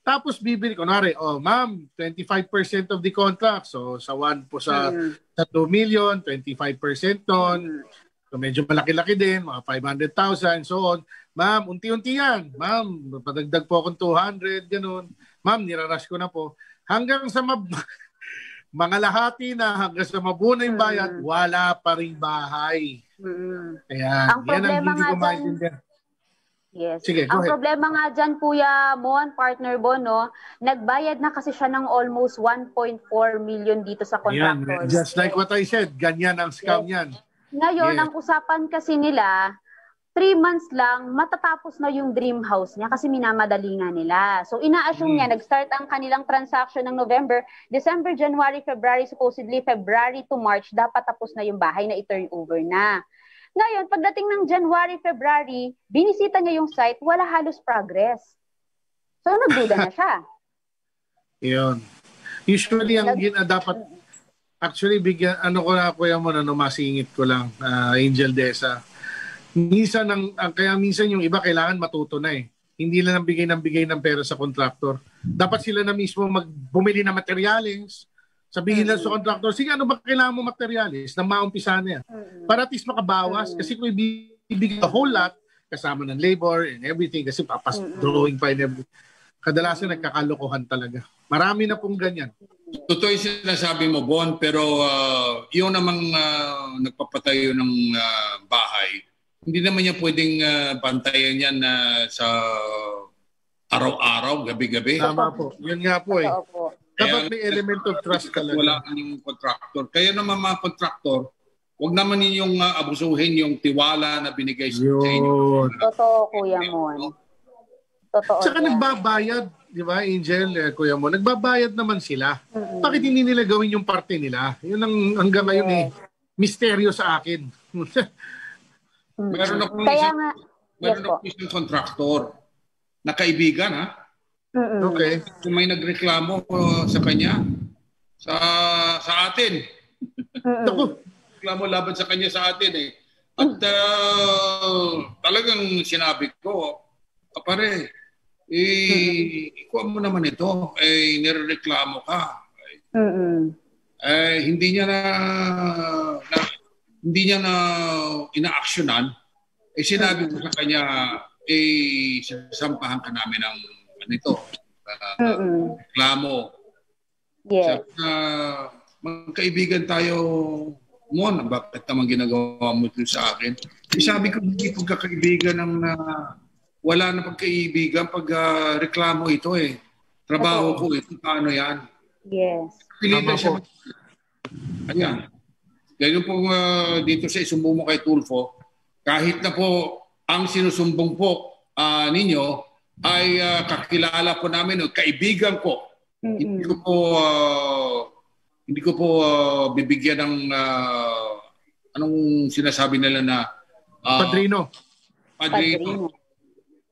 Tapos bibili, kunwari, oh ma'am, 25% of the contract. So sa one po sa, Mm. sa 2 million, 25% ton. So medyo malaki-laki din, mga 500,000, so on. Ma'am, unti-unti yan. Ma'am, padagdag po akong 200, ganun. Ma'am, nirarush ko na po. Hanggang sa mab- mga lahati na hanggang sa mabuo na yung bayad, wala pa rin bahay. Mm. Ayan, Ang yan ang problema hindi ko maintindihan. Yes. Sige, Ang ahead. problema nga dyan, Kuya Mon, partner Bon, no, nagbayad na kasi siya ng almost 1.4 million dito sa Ayan, contractors. just like what I said, ganyan ang scam yan. Ngayon, Yes. ang usapan kasi nila, three months lang, matatapos na yung dream house niya kasi minamadali nga nila. So, ina-assume Hmm. niya, nag-start ang kanilang transaction ng November, December, January, February, supposedly February to March, dapat tapos na yung bahay na i-turn over na. Ngayon, pagdating ng January, February, binisita niya yung site, wala halos progress. So, nagduda na siya. Yun. Usually, ang gina dapat, actually, bigyan, ano ko na, kuya mo, ano, masingit ko lang, ah, Angel Desa. Minsan, ang, ang, kaya minsan yung iba kailangan matuto na eh. Hindi lang bigay ng bigay ng pera sa contractor. Dapat sila na mismo magbumili ng materyales. Sabihin lang sa contractor, sige, ano ba kailangan mo materyales na maumpisa na yan? Para at least makabawas. Kasi kung ibibigay the whole lot, kasama ng labor and everything, kasi papas drawing pa and everything. Kadalasan nagkakalokohan talaga. Marami na pong ganyan. Totoo yung sinasabi mo, Bon, pero uh, yung namang uh, nagpapatayo ng uh, bahay, hindi naman niya pwedeng uh, bantayan yan uh, sa araw-araw, gabi-gabi. Tama po. Yun nga po eh. Dapat may element of trust talaga. Wala kang contractor. Kaya naman mga contractor, huwag naman ninyong uh, abusuhin yung tiwala na binigay sa inyo. Yun. Totoo, Kuya Mon. Totoo Saka yan. nagbabayad, di ba, Angel, eh, kuya mo, nagbabayad naman sila. Bakit hindi nila gawin yung parte nila? Yun ang hanggang ngayon eh, misteryo sa akin. Meron akong Kaya isang, nga, yes meron po. akong isang contractor na kaibigan, ha? Mm-mm. okay. Kung may nagreklamo uh, sa kanya, sa sa atin. Naku, Reklamo laban sa kanya sa atin eh. At uh, talagang sinabi ko, kapare, eh, ikuha mo naman ito. Eh, nireklamo ka. Mm-mm. Eh, hindi niya na, na hindi niya na ina-actionan. Eh, sinabi ko sa kanya, eh, sasampahan ka namin ng ganito. Uh, Mm-mm. reklamo. Yes. Sa, magkaibigan tayo Mon, bakit naman ginagawa mo ito sa akin? Eh, sabi ko, hindi pagkakaibigan ng uh, wala na pagkaibigan pag uh, reklamo ito eh. Trabaho ko ito, paano yan? Yes. Pilitan siya. Ayan. Ganyan po uh, dito sa isumbong mo kay Tulfo, kahit na po ang sinusumbong po uh, ninyo ay uh, kakilala po namin, o kaibigan ko. Mm-mm. Hindi ko po uh, hindi ko po uh, bibigyan ng uh, anong sinasabi nila na uh, Padrino. Padrino.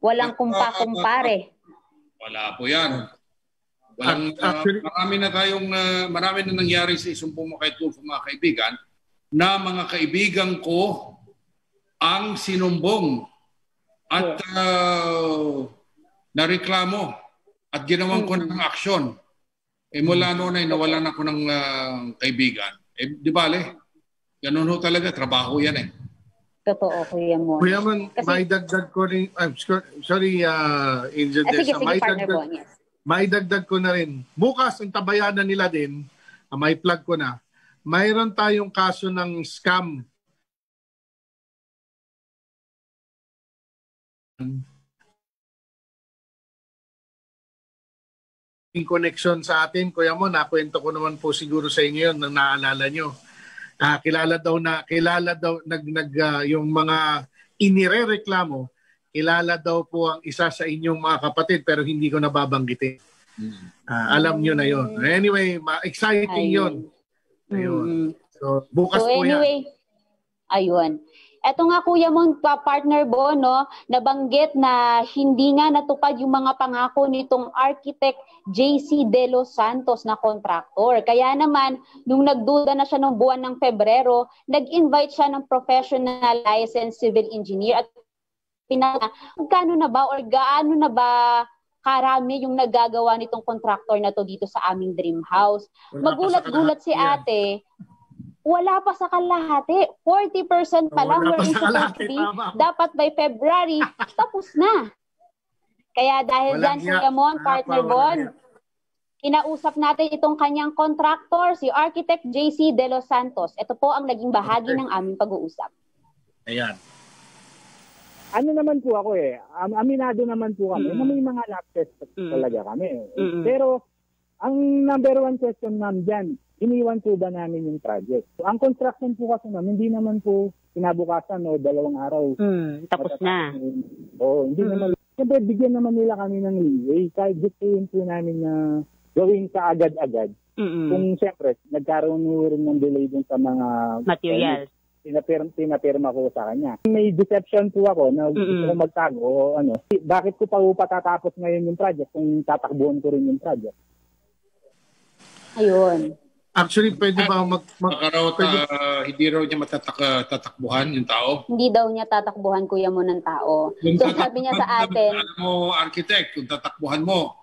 Walang kumpa-kumpare. Wala po yan. Walang, uh, marami na tayong, uh, marami na nangyari sa isumpong mo kay Tulfo mga kaibigan na mga kaibigan ko ang sinumbong at uh, nareklamo at ginawan ko ng aksyon. Eh mula noon ay nawalan ako ng uh, kaibigan. Eh di bale, ganun ho talaga, trabaho yan eh. Totoo, Kuya Mon. Kuya Mon, Kasi, may dagdag ko rin, I'm sorry, uh, Angel ah, sige, Desa, sige, may partner dagdag, Bon, yes. may dagdag ko na rin. Bukas, ang tabayanan nila din, uh, may plug ko na, mayroon tayong kaso ng scam in connection sa atin, Kuya Mo, nakwento ko naman po siguro sa inyo yun, nang naalala nyo. Uh, kilala daw na, kilala daw, nag, nag, uh, yung mga inirereklamo, kilala daw po ang isa sa inyong mga kapatid pero hindi ko nababanggitin. Uh, alam nyo na yon. Anyway, exciting yon. Ayun. So, bukas so, po anyway, yan. Ayun. Eto nga kuya mong partner Bo, no, nabanggit na hindi nga natupad yung mga pangako nitong architect JC De Los Santos na kontraktor. Kaya naman, nung nagduda na siya noong buwan ng Pebrero, nag-invite siya ng professional licensed civil engineer at pinaka magkano na ba or gaano na ba karami yung nagagawa nitong contractor na to dito sa aming dream house. Magulat-gulat si ate, wala pa sa kalahati. 40% pa lang where is supposed to be. Dapat by February, tapos na. Kaya dahil dyan, Kuya Mon, partner Bon, inausap natin itong kanyang contractor, si Architect JC De Los Santos. Ito po ang naging bahagi ng aming pag-uusap. Ayan. Ano naman po ako eh, um, aminado naman po kami mm. na may mga lapses mm. talaga kami. Mm-hmm. Pero, ang number one question ma'am dyan, iniwan po ba namin yung project? So, ang construction po kasi ma'am, hindi naman po kinabukasan o dalawang araw. Mm, tapos na. Oo, hindi mm. naman. Siyempre, bigyan naman nila kami ng leeway. Kahit gustuin po namin na gawin sa agad-agad. Mm-mm. Kung siyempre, nagkaroon rin ng delay dun sa mga materials. Pinapirma, pinapirma ko sa kanya. May deception po ako na gusto ko magtago o ano. Bakit ko pa patatapos ngayon yung project kung tatakbuhan ko rin yung project? Ayun. Actually, pwede ba mag... mag Baka raw pwede... uh, hindi raw niya matatakbuhan yung tao? Hindi daw niya tatakbuhan, kuya mo, ng tao. Kung so sabi niya sa atin... Alam mo, architect, kung tatakbuhan mo,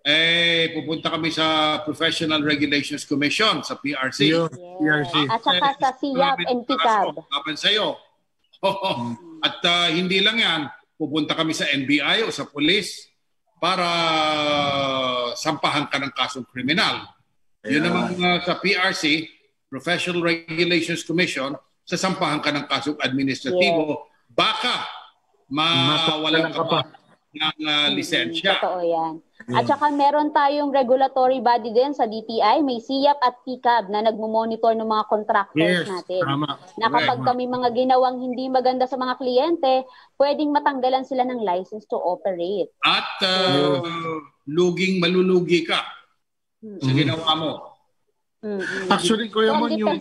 eh, pupunta kami sa Professional Regulations Commission, sa PRC. Yes. PRC. At saka sa SIAP and PICAB. Laban sa'yo. At uh, hindi lang yan, pupunta kami sa NBI o sa police para sampahan ka ng kasong kriminal. Yun naman uh, sa PRC, Professional Regulations Commission, sasampahan ka ng kasong administratibo, yeah. baka mawalan ka pa ng uh, lisensya. Totoo yan. At saka meron tayong regulatory body din sa DTI, may SIAP at PCAB na nagmo-monitor ng mga contractors yes, natin. Tama. Na kapag kami mga ginawang hindi maganda sa mga kliyente, pwedeng matanggalan sila ng license to operate. At uh, luging malulugi ka sa ginawa mo. Mm-hmm. Actually, Kuya Mon, yung...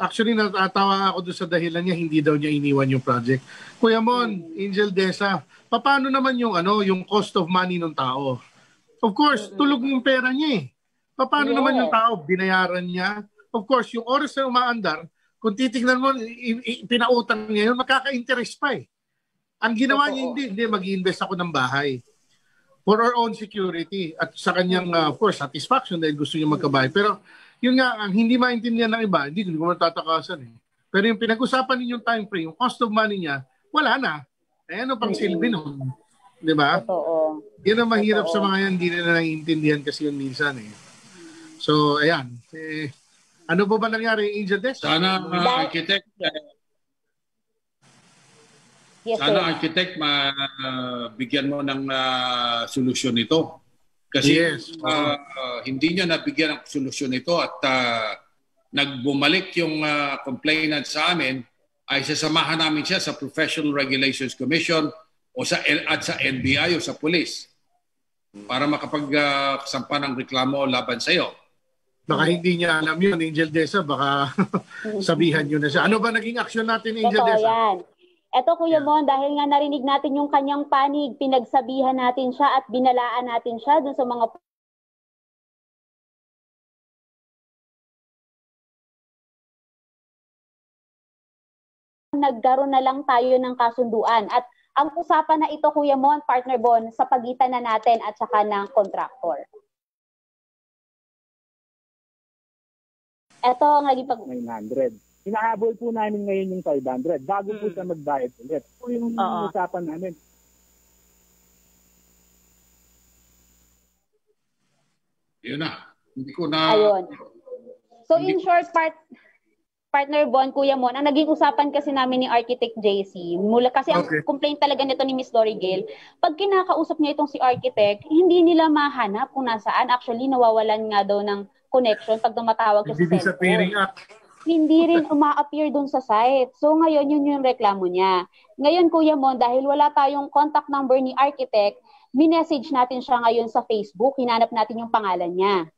Actually, natatawa ako doon sa dahilan niya, hindi daw niya iniwan yung project. Kuya Mon, Angel Desa, paano naman yung ano, yung cost of money ng tao? Of course, tulog yung pera niya eh. Paano yeah. naman yung tao? Binayaran niya? Of course, yung oras na umaandar, kung titignan mo, pinautang niya yun, makaka-interest pa eh. Ang ginawa niya, hindi, hindi, mag-invest ako ng bahay for our own security at sa kanyang, uh, of course, satisfaction dahil gusto niya magkabahay. Pero yun nga, ang hindi maintindihan ng iba, hindi ko matatakasan eh. Pero yung pinag-usapan ninyong time frame, yung cost of money niya, wala na. Eh ano pang silbi nun? Di ba? Totoo. Yan ang mahirap Totoo. sa mga yan, hindi nila naiintindihan kasi yun minsan eh. So, ayan. Eh, ano po ba nangyari, Angel Des? Sana mga Dahil- architect, eh, Yes, sana sir. architect mabigyan mo ng ah, solusyon ito. Kasi Yes. ah, ah, hindi niya nabigyan ng solusyon ito at ah, nagbumalik yung ah, complainant sa amin, ay sasamahan namin siya sa Professional Regulations Commission o sa at sa NBI o sa police para makapagsampa ng reklamo laban sa iyo. Baka hindi niya alam yun, Angel Desa. Baka sabihan nyo na siya. Ano ba naging action natin, Angel Totoo Desa? yan. Eto Kuya Mon, dahil nga narinig natin yung kanyang panig, pinagsabihan natin siya at binalaan natin siya dun sa mga nagkaroon na lang tayo ng kasunduan. At ang usapan na ito, Kuya Mon, partner Bon, sa pagitan na natin at saka ng contractor. Ito ang naging pag... 900. Inahabol po namin ngayon yung 500 bago po siya magbayad ulit. Po yung Oo. usapan namin. Yun na. Hindi ko na Ayun. So in short part, partner Bon, Kuya Mon, ang naging usapan kasi namin ni Architect JC, mula kasi ang Okay. complaint talaga nito ni Miss Dory Gale, pag kinakausap niya itong si Architect, hindi nila mahanap kung nasaan. Actually, nawawalan nga daw ng connection pag tumatawag siya Hindi sa disappearing cellphone. Hindi rin uma-appear dun sa site. So ngayon, yun yung reklamo niya. Ngayon, Kuya Mon, dahil wala tayong contact number ni Architect, minessage natin siya ngayon sa Facebook, hinanap natin yung pangalan niya.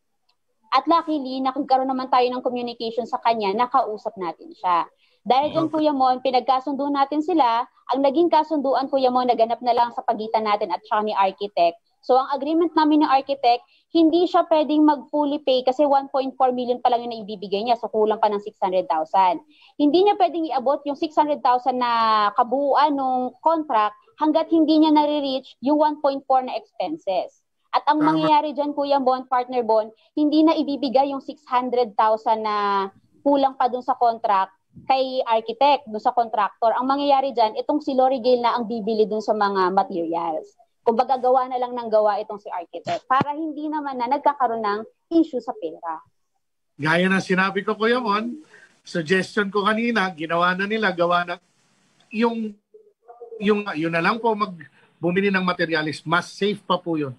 At luckily, nakagkaroon naman tayo ng communication sa kanya, nakausap natin siya. Dahil dyan, Kuya Mon, pinagkasundo natin sila. Ang naging kasunduan, Kuya Mon, naganap na lang sa pagitan natin at siya ni Architect. So, ang agreement namin ni Architect, hindi siya pwedeng mag-fully pay kasi 1.4 million pa lang yung naibibigay niya. So, kulang pa ng 600,000. Hindi niya pwedeng iabot yung 600,000 na kabuuan ng contract hanggat hindi niya nare-reach yung 1.4 na expenses. At ang Tama. mangyayari dyan, Kuya Bon, partner Bon, hindi na ibibigay yung 600,000 na kulang pa dun sa contract kay architect, dun sa contractor. Ang mangyayari dyan, itong si Lori Gale na ang bibili dun sa mga materials. Kung gawa na lang ng gawa itong si architect para hindi naman na nagkakaroon ng issue sa pera. Gaya ng sinabi ko, Kuya Mon, suggestion ko kanina, ginawa na nila, gawa na, yung, yung, yun na lang po, mag, bumili ng materialis, mas safe pa po yun.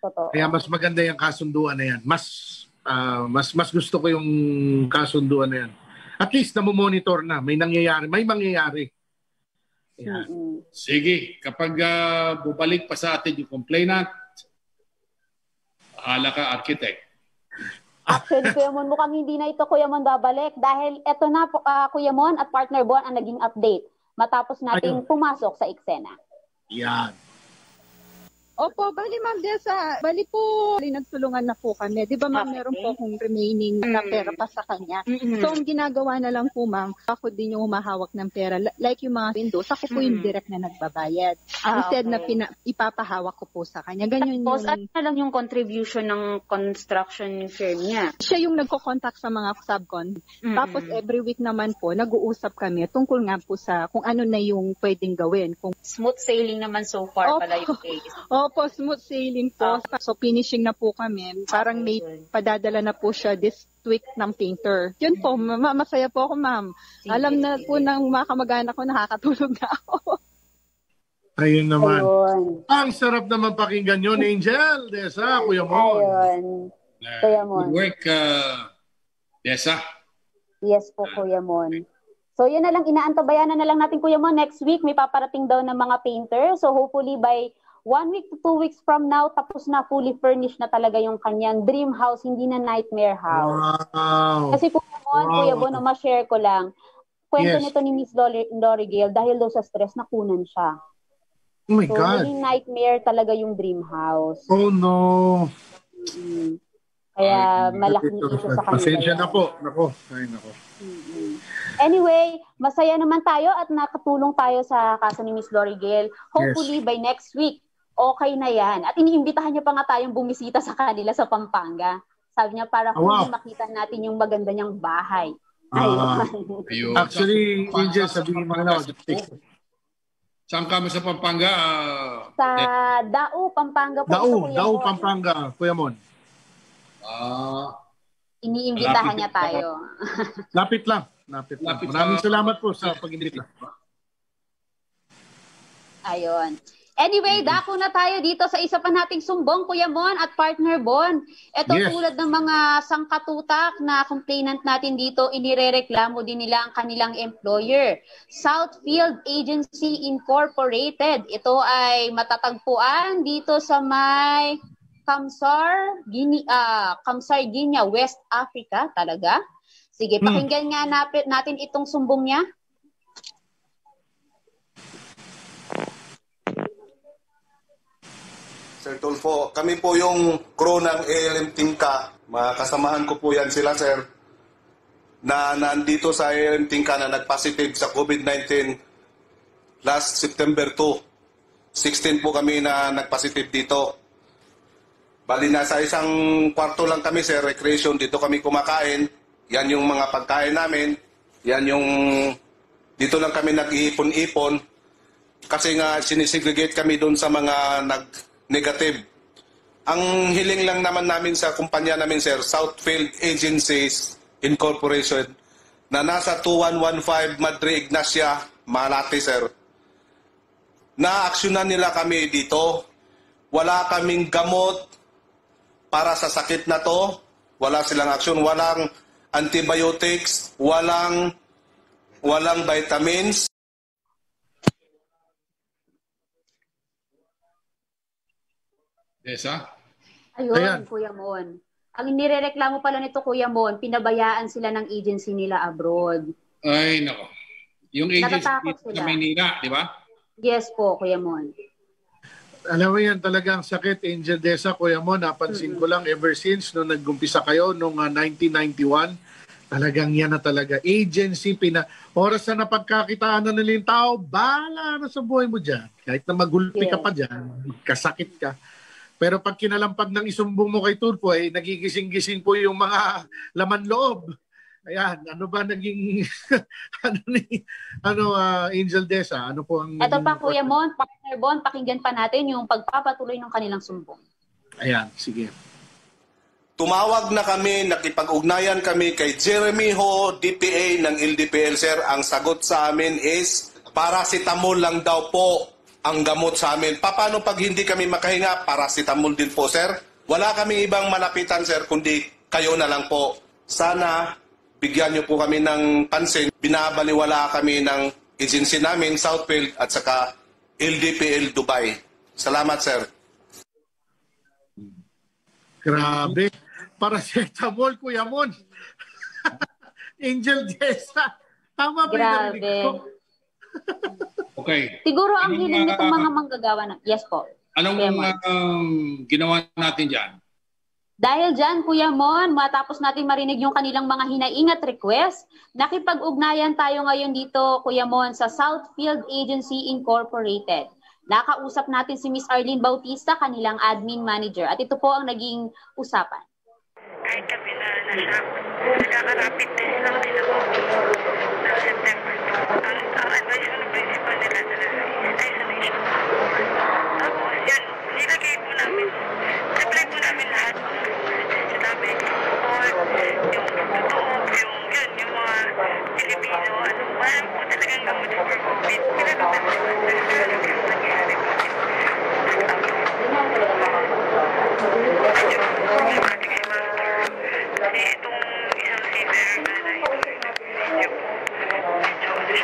Totoo. Kaya mas maganda yung kasunduan na yan. Mas, ah, mas, mas gusto ko yung kasunduan na yan. At least namomonitor na, may nangyayari, may mangyayari. Mm-mm. Sige, kapag ah, bubalik pa sa atin yung complainant, bahala ka, architect. Actually, Kuya Mon, mukhang hindi na ito, Kuya Mon, babalik. Dahil ito na, ah, Kuya Mon at partner Bon ang naging update matapos nating Ayun. pumasok sa eksena. Yan. Opo, bali ma'am Desa, bali po, bali nagtulungan na po kami. Di ba ma'am, Okay. meron po akong remaining na pera pa sa kanya. So, ang ginagawa na lang po ma'am, ako din yung humahawak ng pera. Li- Like yung mga windows, ako po yung direct na nagbabayad. Ah, Instead na okay. pina- ipapahawak ko po sa kanya. Ganyan Tapos, ano yung... na lang yung contribution ng construction firm niya? Siya yung nagko-contact sa mga subcon. Mm-mm. Tapos every week naman po, nag-uusap kami tungkol nga po sa kung ano na yung pwedeng gawin. Kung Smooth sailing naman so far Opo. pala yung case. Opo, smooth sailing po. So, finishing na po kami. Parang may padadala na po siya this week ng painter. Yun po, ma- masaya po ako, ma'am. Sige, Alam na sige. po ng mga kamag-anak ko, nakakatulog na ako. Ayun naman. Ayun. Ang sarap naman pakinggan yun, Angel. Desa, Kuya Mon. Ayun. Ah, Kuya Mon. good work, uh, Desa. Yes po, Kuya Mon. So, yun na lang, inaantabayanan na lang natin, Kuya Mon. Next week, may paparating daw ng mga painter. So, hopefully by one week to two weeks from now, tapos na fully furnished na talaga yung kanyang dream house, hindi na nightmare house. Wow. Kasi Kuya Mon, Wow. Kuya Bon, ma-share ko lang, kwento Yes. nito ni Miss Lori, Lori Gale, dahil daw sa stress, nakunan siya. Oh my So, God. naging nightmare talaga yung dream house. Oh no. Mm. Kaya Ay, malaking issue sa kanila. Pasensya na po. Nako. Ay, nako. Mm-mm. Anyway, masaya naman tayo at nakatulong tayo sa kaso ni Miss Lori Gale. Hopefully by next week, okay na yan. At iniimbitahan niya pa nga tayong bumisita sa kanila sa Pampanga. Sabi niya para Ah, wow. makita natin yung maganda niyang bahay. Ah, Ayun. Actually, Angel, sabihin mo na. Saan kami sa Pampanga? ah, Sa Dao, Pampanga po. Dao, Kuya Dao, Mon. Pampanga, Kuya Mon. Ah, Iniimbitahan Malapit niya tayo. Lapit lang. Lapit lang. Lapit Maraming sa- salamat po sa pag-imbita. Ayun. Anyway, dako na tayo dito sa isa pa nating sumbong, Kuya Mon at partner Bon. Ito Yes. tulad ng mga sangkatutak na complainant natin dito, inirereklamo din nila ang kanilang employer. Southfield Agency Incorporated. Ito ay matatagpuan dito sa may Kamsar, Gini, ah, Kamsar, Guinea, West Africa talaga. Sige, Hmm. pakinggan nga napit natin itong sumbong niya. Sir Tulfo, kami po yung crew ng ALM Tingka. Mga kasamahan ko po yan sila, sir. Na nandito sa ALM Tingka na nag-positive sa COVID-19 last September 2. 16 po kami na nag-positive dito. Bali na sa isang kwarto lang kami, sir, recreation. Dito kami kumakain. Yan yung mga pagkain namin. Yan yung... Dito lang kami nag-iipon-ipon. Kasi nga sinisegregate kami doon sa mga nag-negative. Ang hiling lang naman namin sa kumpanya namin, sir, Southfield Agencies Incorporation, na nasa 2115 Madre Ignacia, Malate, sir. Na-aksyonan nila kami dito. Wala kaming gamot para sa sakit na to. Wala silang aksyon. Walang antibiotics. Walang, walang vitamins. Desa? Ayun, Ayan. Kuya Mon. Ang nirereklamo pala nito, Kuya Mon, pinabayaan sila ng agency nila abroad. Ay, nako. Yung agency dito sa sila. Maynila, di ba? Yes po, Kuya Mon. Alam mo yan talagang sakit, Angel Desa, Kuya Mon. Napansin ko lang ever since nung nag-umpisa kayo noong ah, 1991, talagang yan na talaga. Agency, pina, oras na napagkakitaan na nila yung tao, bala na sa buhay mo dyan. Kahit na magulpi ka Yes. pa dyan, kasakit ka. Pero pag kinalampag ng isumbong mo kay Turpo, eh, nagigising-gising po yung mga laman loob. Ayan, ano ba naging ano ni ano ah, Angel Desa? Ano po ang Ito pa, Kuya Mon, partner Bon, pakinggan pa natin yung pagpapatuloy ng kanilang sumbong. Ayan, sige. Tumawag na kami, nakipag-ugnayan kami kay Jeremy Ho, DPA ng LDPL, sir. Ang sagot sa amin is, paracetamol lang daw po ang gamot sa amin. Paano pag hindi kami makahinga? Paracetamol din po, sir. Wala kami ibang malapitan, sir, kundi kayo na lang po. Sana bigyan niyo po kami ng pansin. Binabaliwala kami ng agency namin, Southfield, at saka LDPL Dubai. Salamat, sir. Grabe. Paracetamol, Kuya Mon. Angel Desa. Tama ba yung Grabe. Okay. Siguro ang Anong, hiling nitong ah, mga manggagawa na... Yes po. Anong Mon. um, ginawa natin dyan? Dahil dyan, Kuya Mon, matapos natin marinig yung kanilang mga hinaing at request, nakipag-ugnayan tayo ngayon dito, Kuya Mon, sa Southfield Agency Incorporated. Nakausap natin si Miss Arlene Bautista, kanilang admin manager. At ito po ang naging usapan. Kahit kami na nasa nagkakarapit test lang din ako ng September 2. Ang, ang advice ng principal nila talaga is isolation. Tapos yan, nilagay po namin, reply po namin lahat namin, report, yung totoo, yung yun, yung mga Pilipino, ano, wala po talagang gamot for COVID. Pinagabat naman talaga yung nangyayari po. Problematic si Ma'am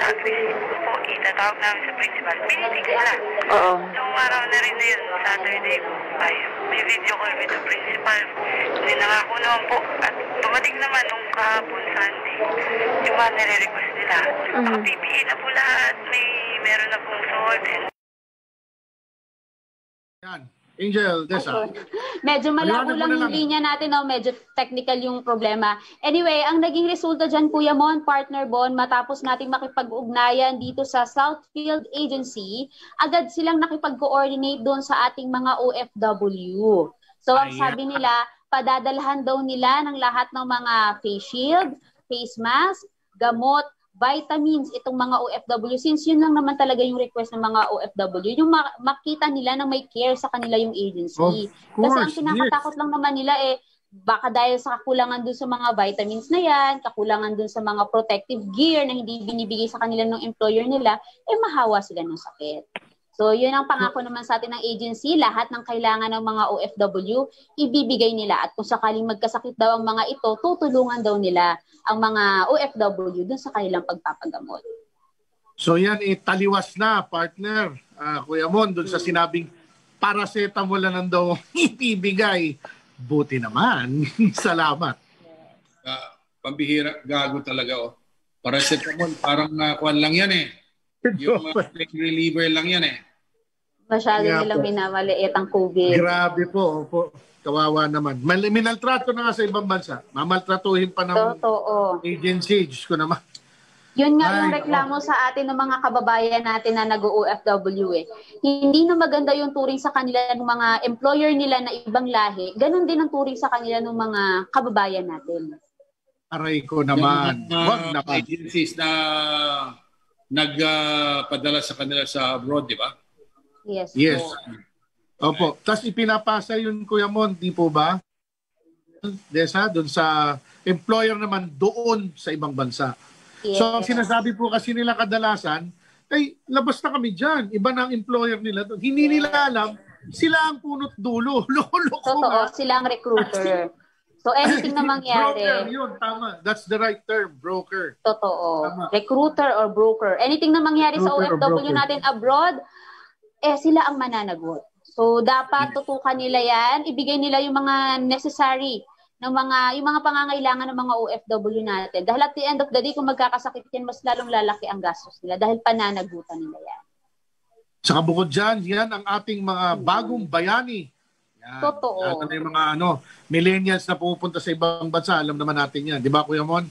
siya aggressive po, namin sa principal. Meeting sila. Oo. Noong araw na rin na yun, Saturday ay may video call with the principal. Hindi nangako naman po. At dumating naman nung kahapon Sunday, yung mga nire-request nila. Naka-PPE na po lahat, may meron na pong sword and Yan. Angel Desa. Medyo malabo lang yung linya natin, no? medyo technical yung problema. Anyway, ang naging resulta dyan, Kuya Mon, partner Bon, matapos nating makipag-ugnayan dito sa Southfield Agency, agad silang nakipag-coordinate doon sa ating mga OFW. So, ang Ayan. sabi nila, padadalhan daw nila ng lahat ng mga face shield, face mask, gamot, vitamins itong mga OFW since yun lang naman talaga yung request ng mga OFW yung ma- makita nila na may care sa kanila yung agency. Of kasi ang course, kinakatakot lang naman nila eh baka dahil sa kakulangan dun sa mga vitamins na yan, kakulangan dun sa mga protective gear na hindi binibigay sa kanila ng employer nila, eh mahawa sila ng sakit. So, yun ang pangako naman sa atin ng agency, lahat ng kailangan ng mga OFW, ibibigay nila. At kung sakaling magkasakit daw ang mga ito, tutulungan daw nila ang mga OFW dun sa kanilang pagpapagamot. So yan, eh, taliwas na, partner. Ah, Kuya Mon, dun sa sinabing paracetamol na lang daw ibibigay. Buti naman. Salamat. Ah, pambihira, gago talaga oh. Paracetamol, parang uh, kwan lang yan eh. Yung uh, pain reliever lang yan eh. Masyado Kaya nilang po. minamaliit ang COVID. Grabe po, opo. Kawawa naman. Mal- minaltrato na nga sa ibang bansa. Mamaltratuhin pa ng Totoo. agency. Diyos ko naman. Yun nga yung reklamo sa atin ng mga kababayan natin na nag-OFW eh. Hindi na maganda yung turing sa kanila ng mga employer nila na ibang lahi. Ganon din ang turing sa kanila ng mga kababayan natin. Aray ko naman. Yung mga Wag naman. agencies na nagpadala sa kanila sa abroad, di ba? Yes. Yes. po. Opo. Tapos ipinapasa yun, Kuya Mon, di po ba? Desa, doon sa employer naman doon sa ibang bansa. Yes. So, ang sinasabi po kasi nila kadalasan, ay, labas na kami dyan. Iba na ang employer nila doon. Hindi nila alam, sila ang punot dulo. Lolo ko Totoo, sila ang recruiter. So anything na Broker, mangyari, yun, tama. That's the right term, broker. totoo. Recruiter or broker. Anything na mangyari sa Broker or OFW broker. natin abroad, eh sila ang mananagot. So dapat tutukan nila yan, ibigay nila yung mga necessary ng mga yung mga pangangailangan ng mga OFW natin. Dahil at the end of the day, kung magkakasakit yan, mas lalong lalaki ang gastos nila dahil pananagutan nila yan. Saka bukod dyan, yan ang ating mga bagong bayani. Yan. Totoo. Yan na yung mga ano, millennials na pupunta sa ibang bansa. Alam naman natin yan. Di ba, Kuya Mon?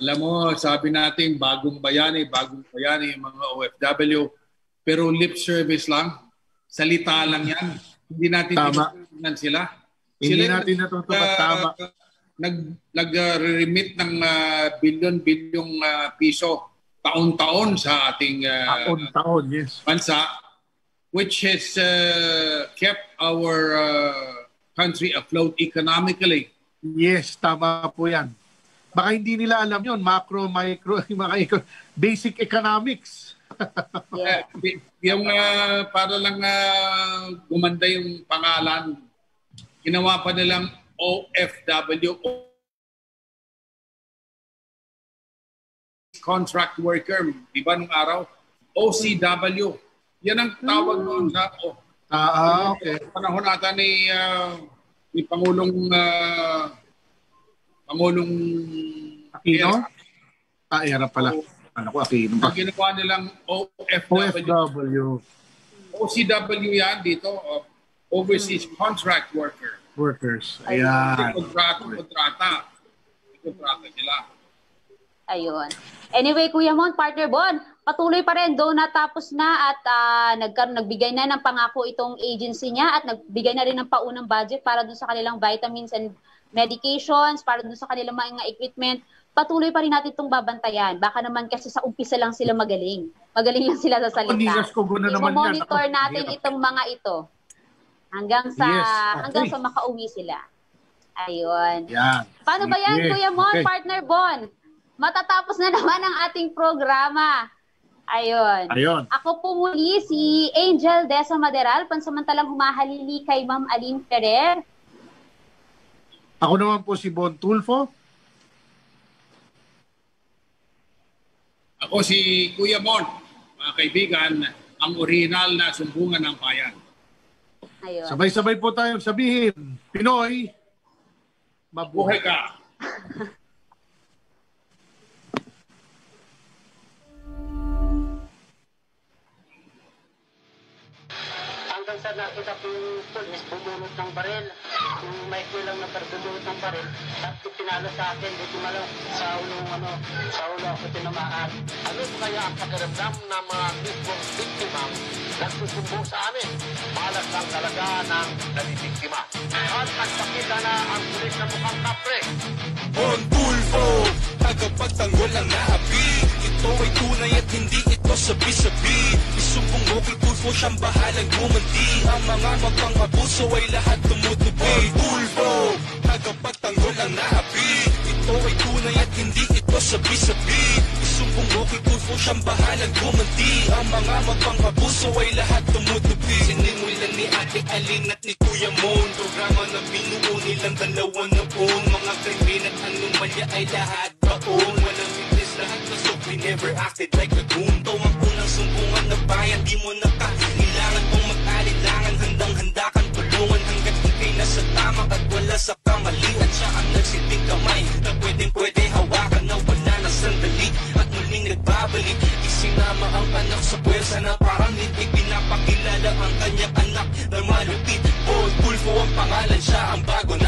Alam mo, sabi natin, bagong bayani, bagong bayani, yung mga OFW. Pero lip service lang. Salita lang yan. Hindi natin Tama. tinutunan sila. Hindi Sila natin natutupad. uh, Tama. Nag, nag-remit ng uh, bilyon-bilyong uh, piso taon-taon sa ating uh, Taon-taon, yes. bansa which has uh, kept our uh, country afloat economically. Yes, tama po yan. Baka hindi nila alam yon macro, micro, mga basic economics. Eh, y- yung uh, para lang uh, gumanda yung pangalan, ginawa pa nilang OFW, contract worker, di ba nung araw? OCW. Yan ang tawag noon sa oh, Ah, okay. panahon nata ni uh, ni Pangulong uh, Pangulong Aquino? Ah, era pala. Ano ko, Aquino pa. Ang ginawa nilang OFW. OFW OCW yan dito, uh, Overseas Contract Worker. workers. Ayan. kontrata, kontrata. Kontrata nila. Ayun. Anyway, Kuya Mon, partner Bon, patuloy pa rin, though natapos na at ah, nagkaroon, nagbigay na ng pangako itong agency niya at nagbigay na rin ng paunang budget para dun sa kanilang vitamins and medications, para dun sa kanilang mga equipment. Patuloy pa rin natin itong babantayan. Baka naman kasi sa umpisa lang sila magaling. Magaling lang sila sa salita. Panigas ko na naman monitor Ako, natin itong mga ito hanggang sa Yes, okay. hanggang sa makauwi sila. Ayun. Yan. Paano ba yan, Sige. Kuya Mon, Okay. partner Bon? Matatapos na naman ang ating programa. Ayun. Ayun. Ako po muli si Angel Desa Maderal, pansamantalang humahalili kay Ma'am Aline Ferrer. Ako naman po si Bon Tulfo. Ako si Kuya Mon, mga kaibigan, ang original na sumbungan ng bayan. Ayun. Sabay-sabay po tayong sabihin, Pinoy, Buhay mabuhay. ka! Hanggang sa nakita ko yung pulis bumulot ng baril. Yung may kulang na bumulot ng baril. At pinalo sa akin, di malo sa ulo, ano, sa ulo ako tinamaan. Ano kaya ang pakiramdam ng mga mismong biktima nagsusumbong sa amin? Malas ang talaga ng nabibiktima. At nagpakita na ang pulis na mukhang kapre. On Tulfo, tagapagtanggol ang naapi. Ito ay tunay at hindi ito sabi-sabi. Isumbong mo kay Tulfo siyang bahalang gumanti Ang mga magpang-abuso ay lahat tumutupi Tulfo, tagapagtanggol ang naapi Ito ay tunay at hindi ito sabi-sabi. Isumbong mo kay Tulfo siyang bahalang gumanti Ang mga magpang-abuso ay lahat tumutupi Sinimulan ni Ate Aling at ni Kuya Mon. Programa na binuo nilang dalawa noon. Mga krimen at anomalya ay lahat baon. Walang We never acted like a goon To ang unang sumbungan na bayan Di mo na kailangan kung mag-alinlangan Handang-handa kang tulungan Hanggat ikay nasa tama at wala sa kamalian Siya ang nagsilbing kamay Na pwedeng pwede hawakan na wala na sandali. At muling nagbabalik Isinama ang anak sa pwersa na parang litig Pinapakilala ang kanyang anak na malupit. Paul Tulfo ang pangalan siya Ang bago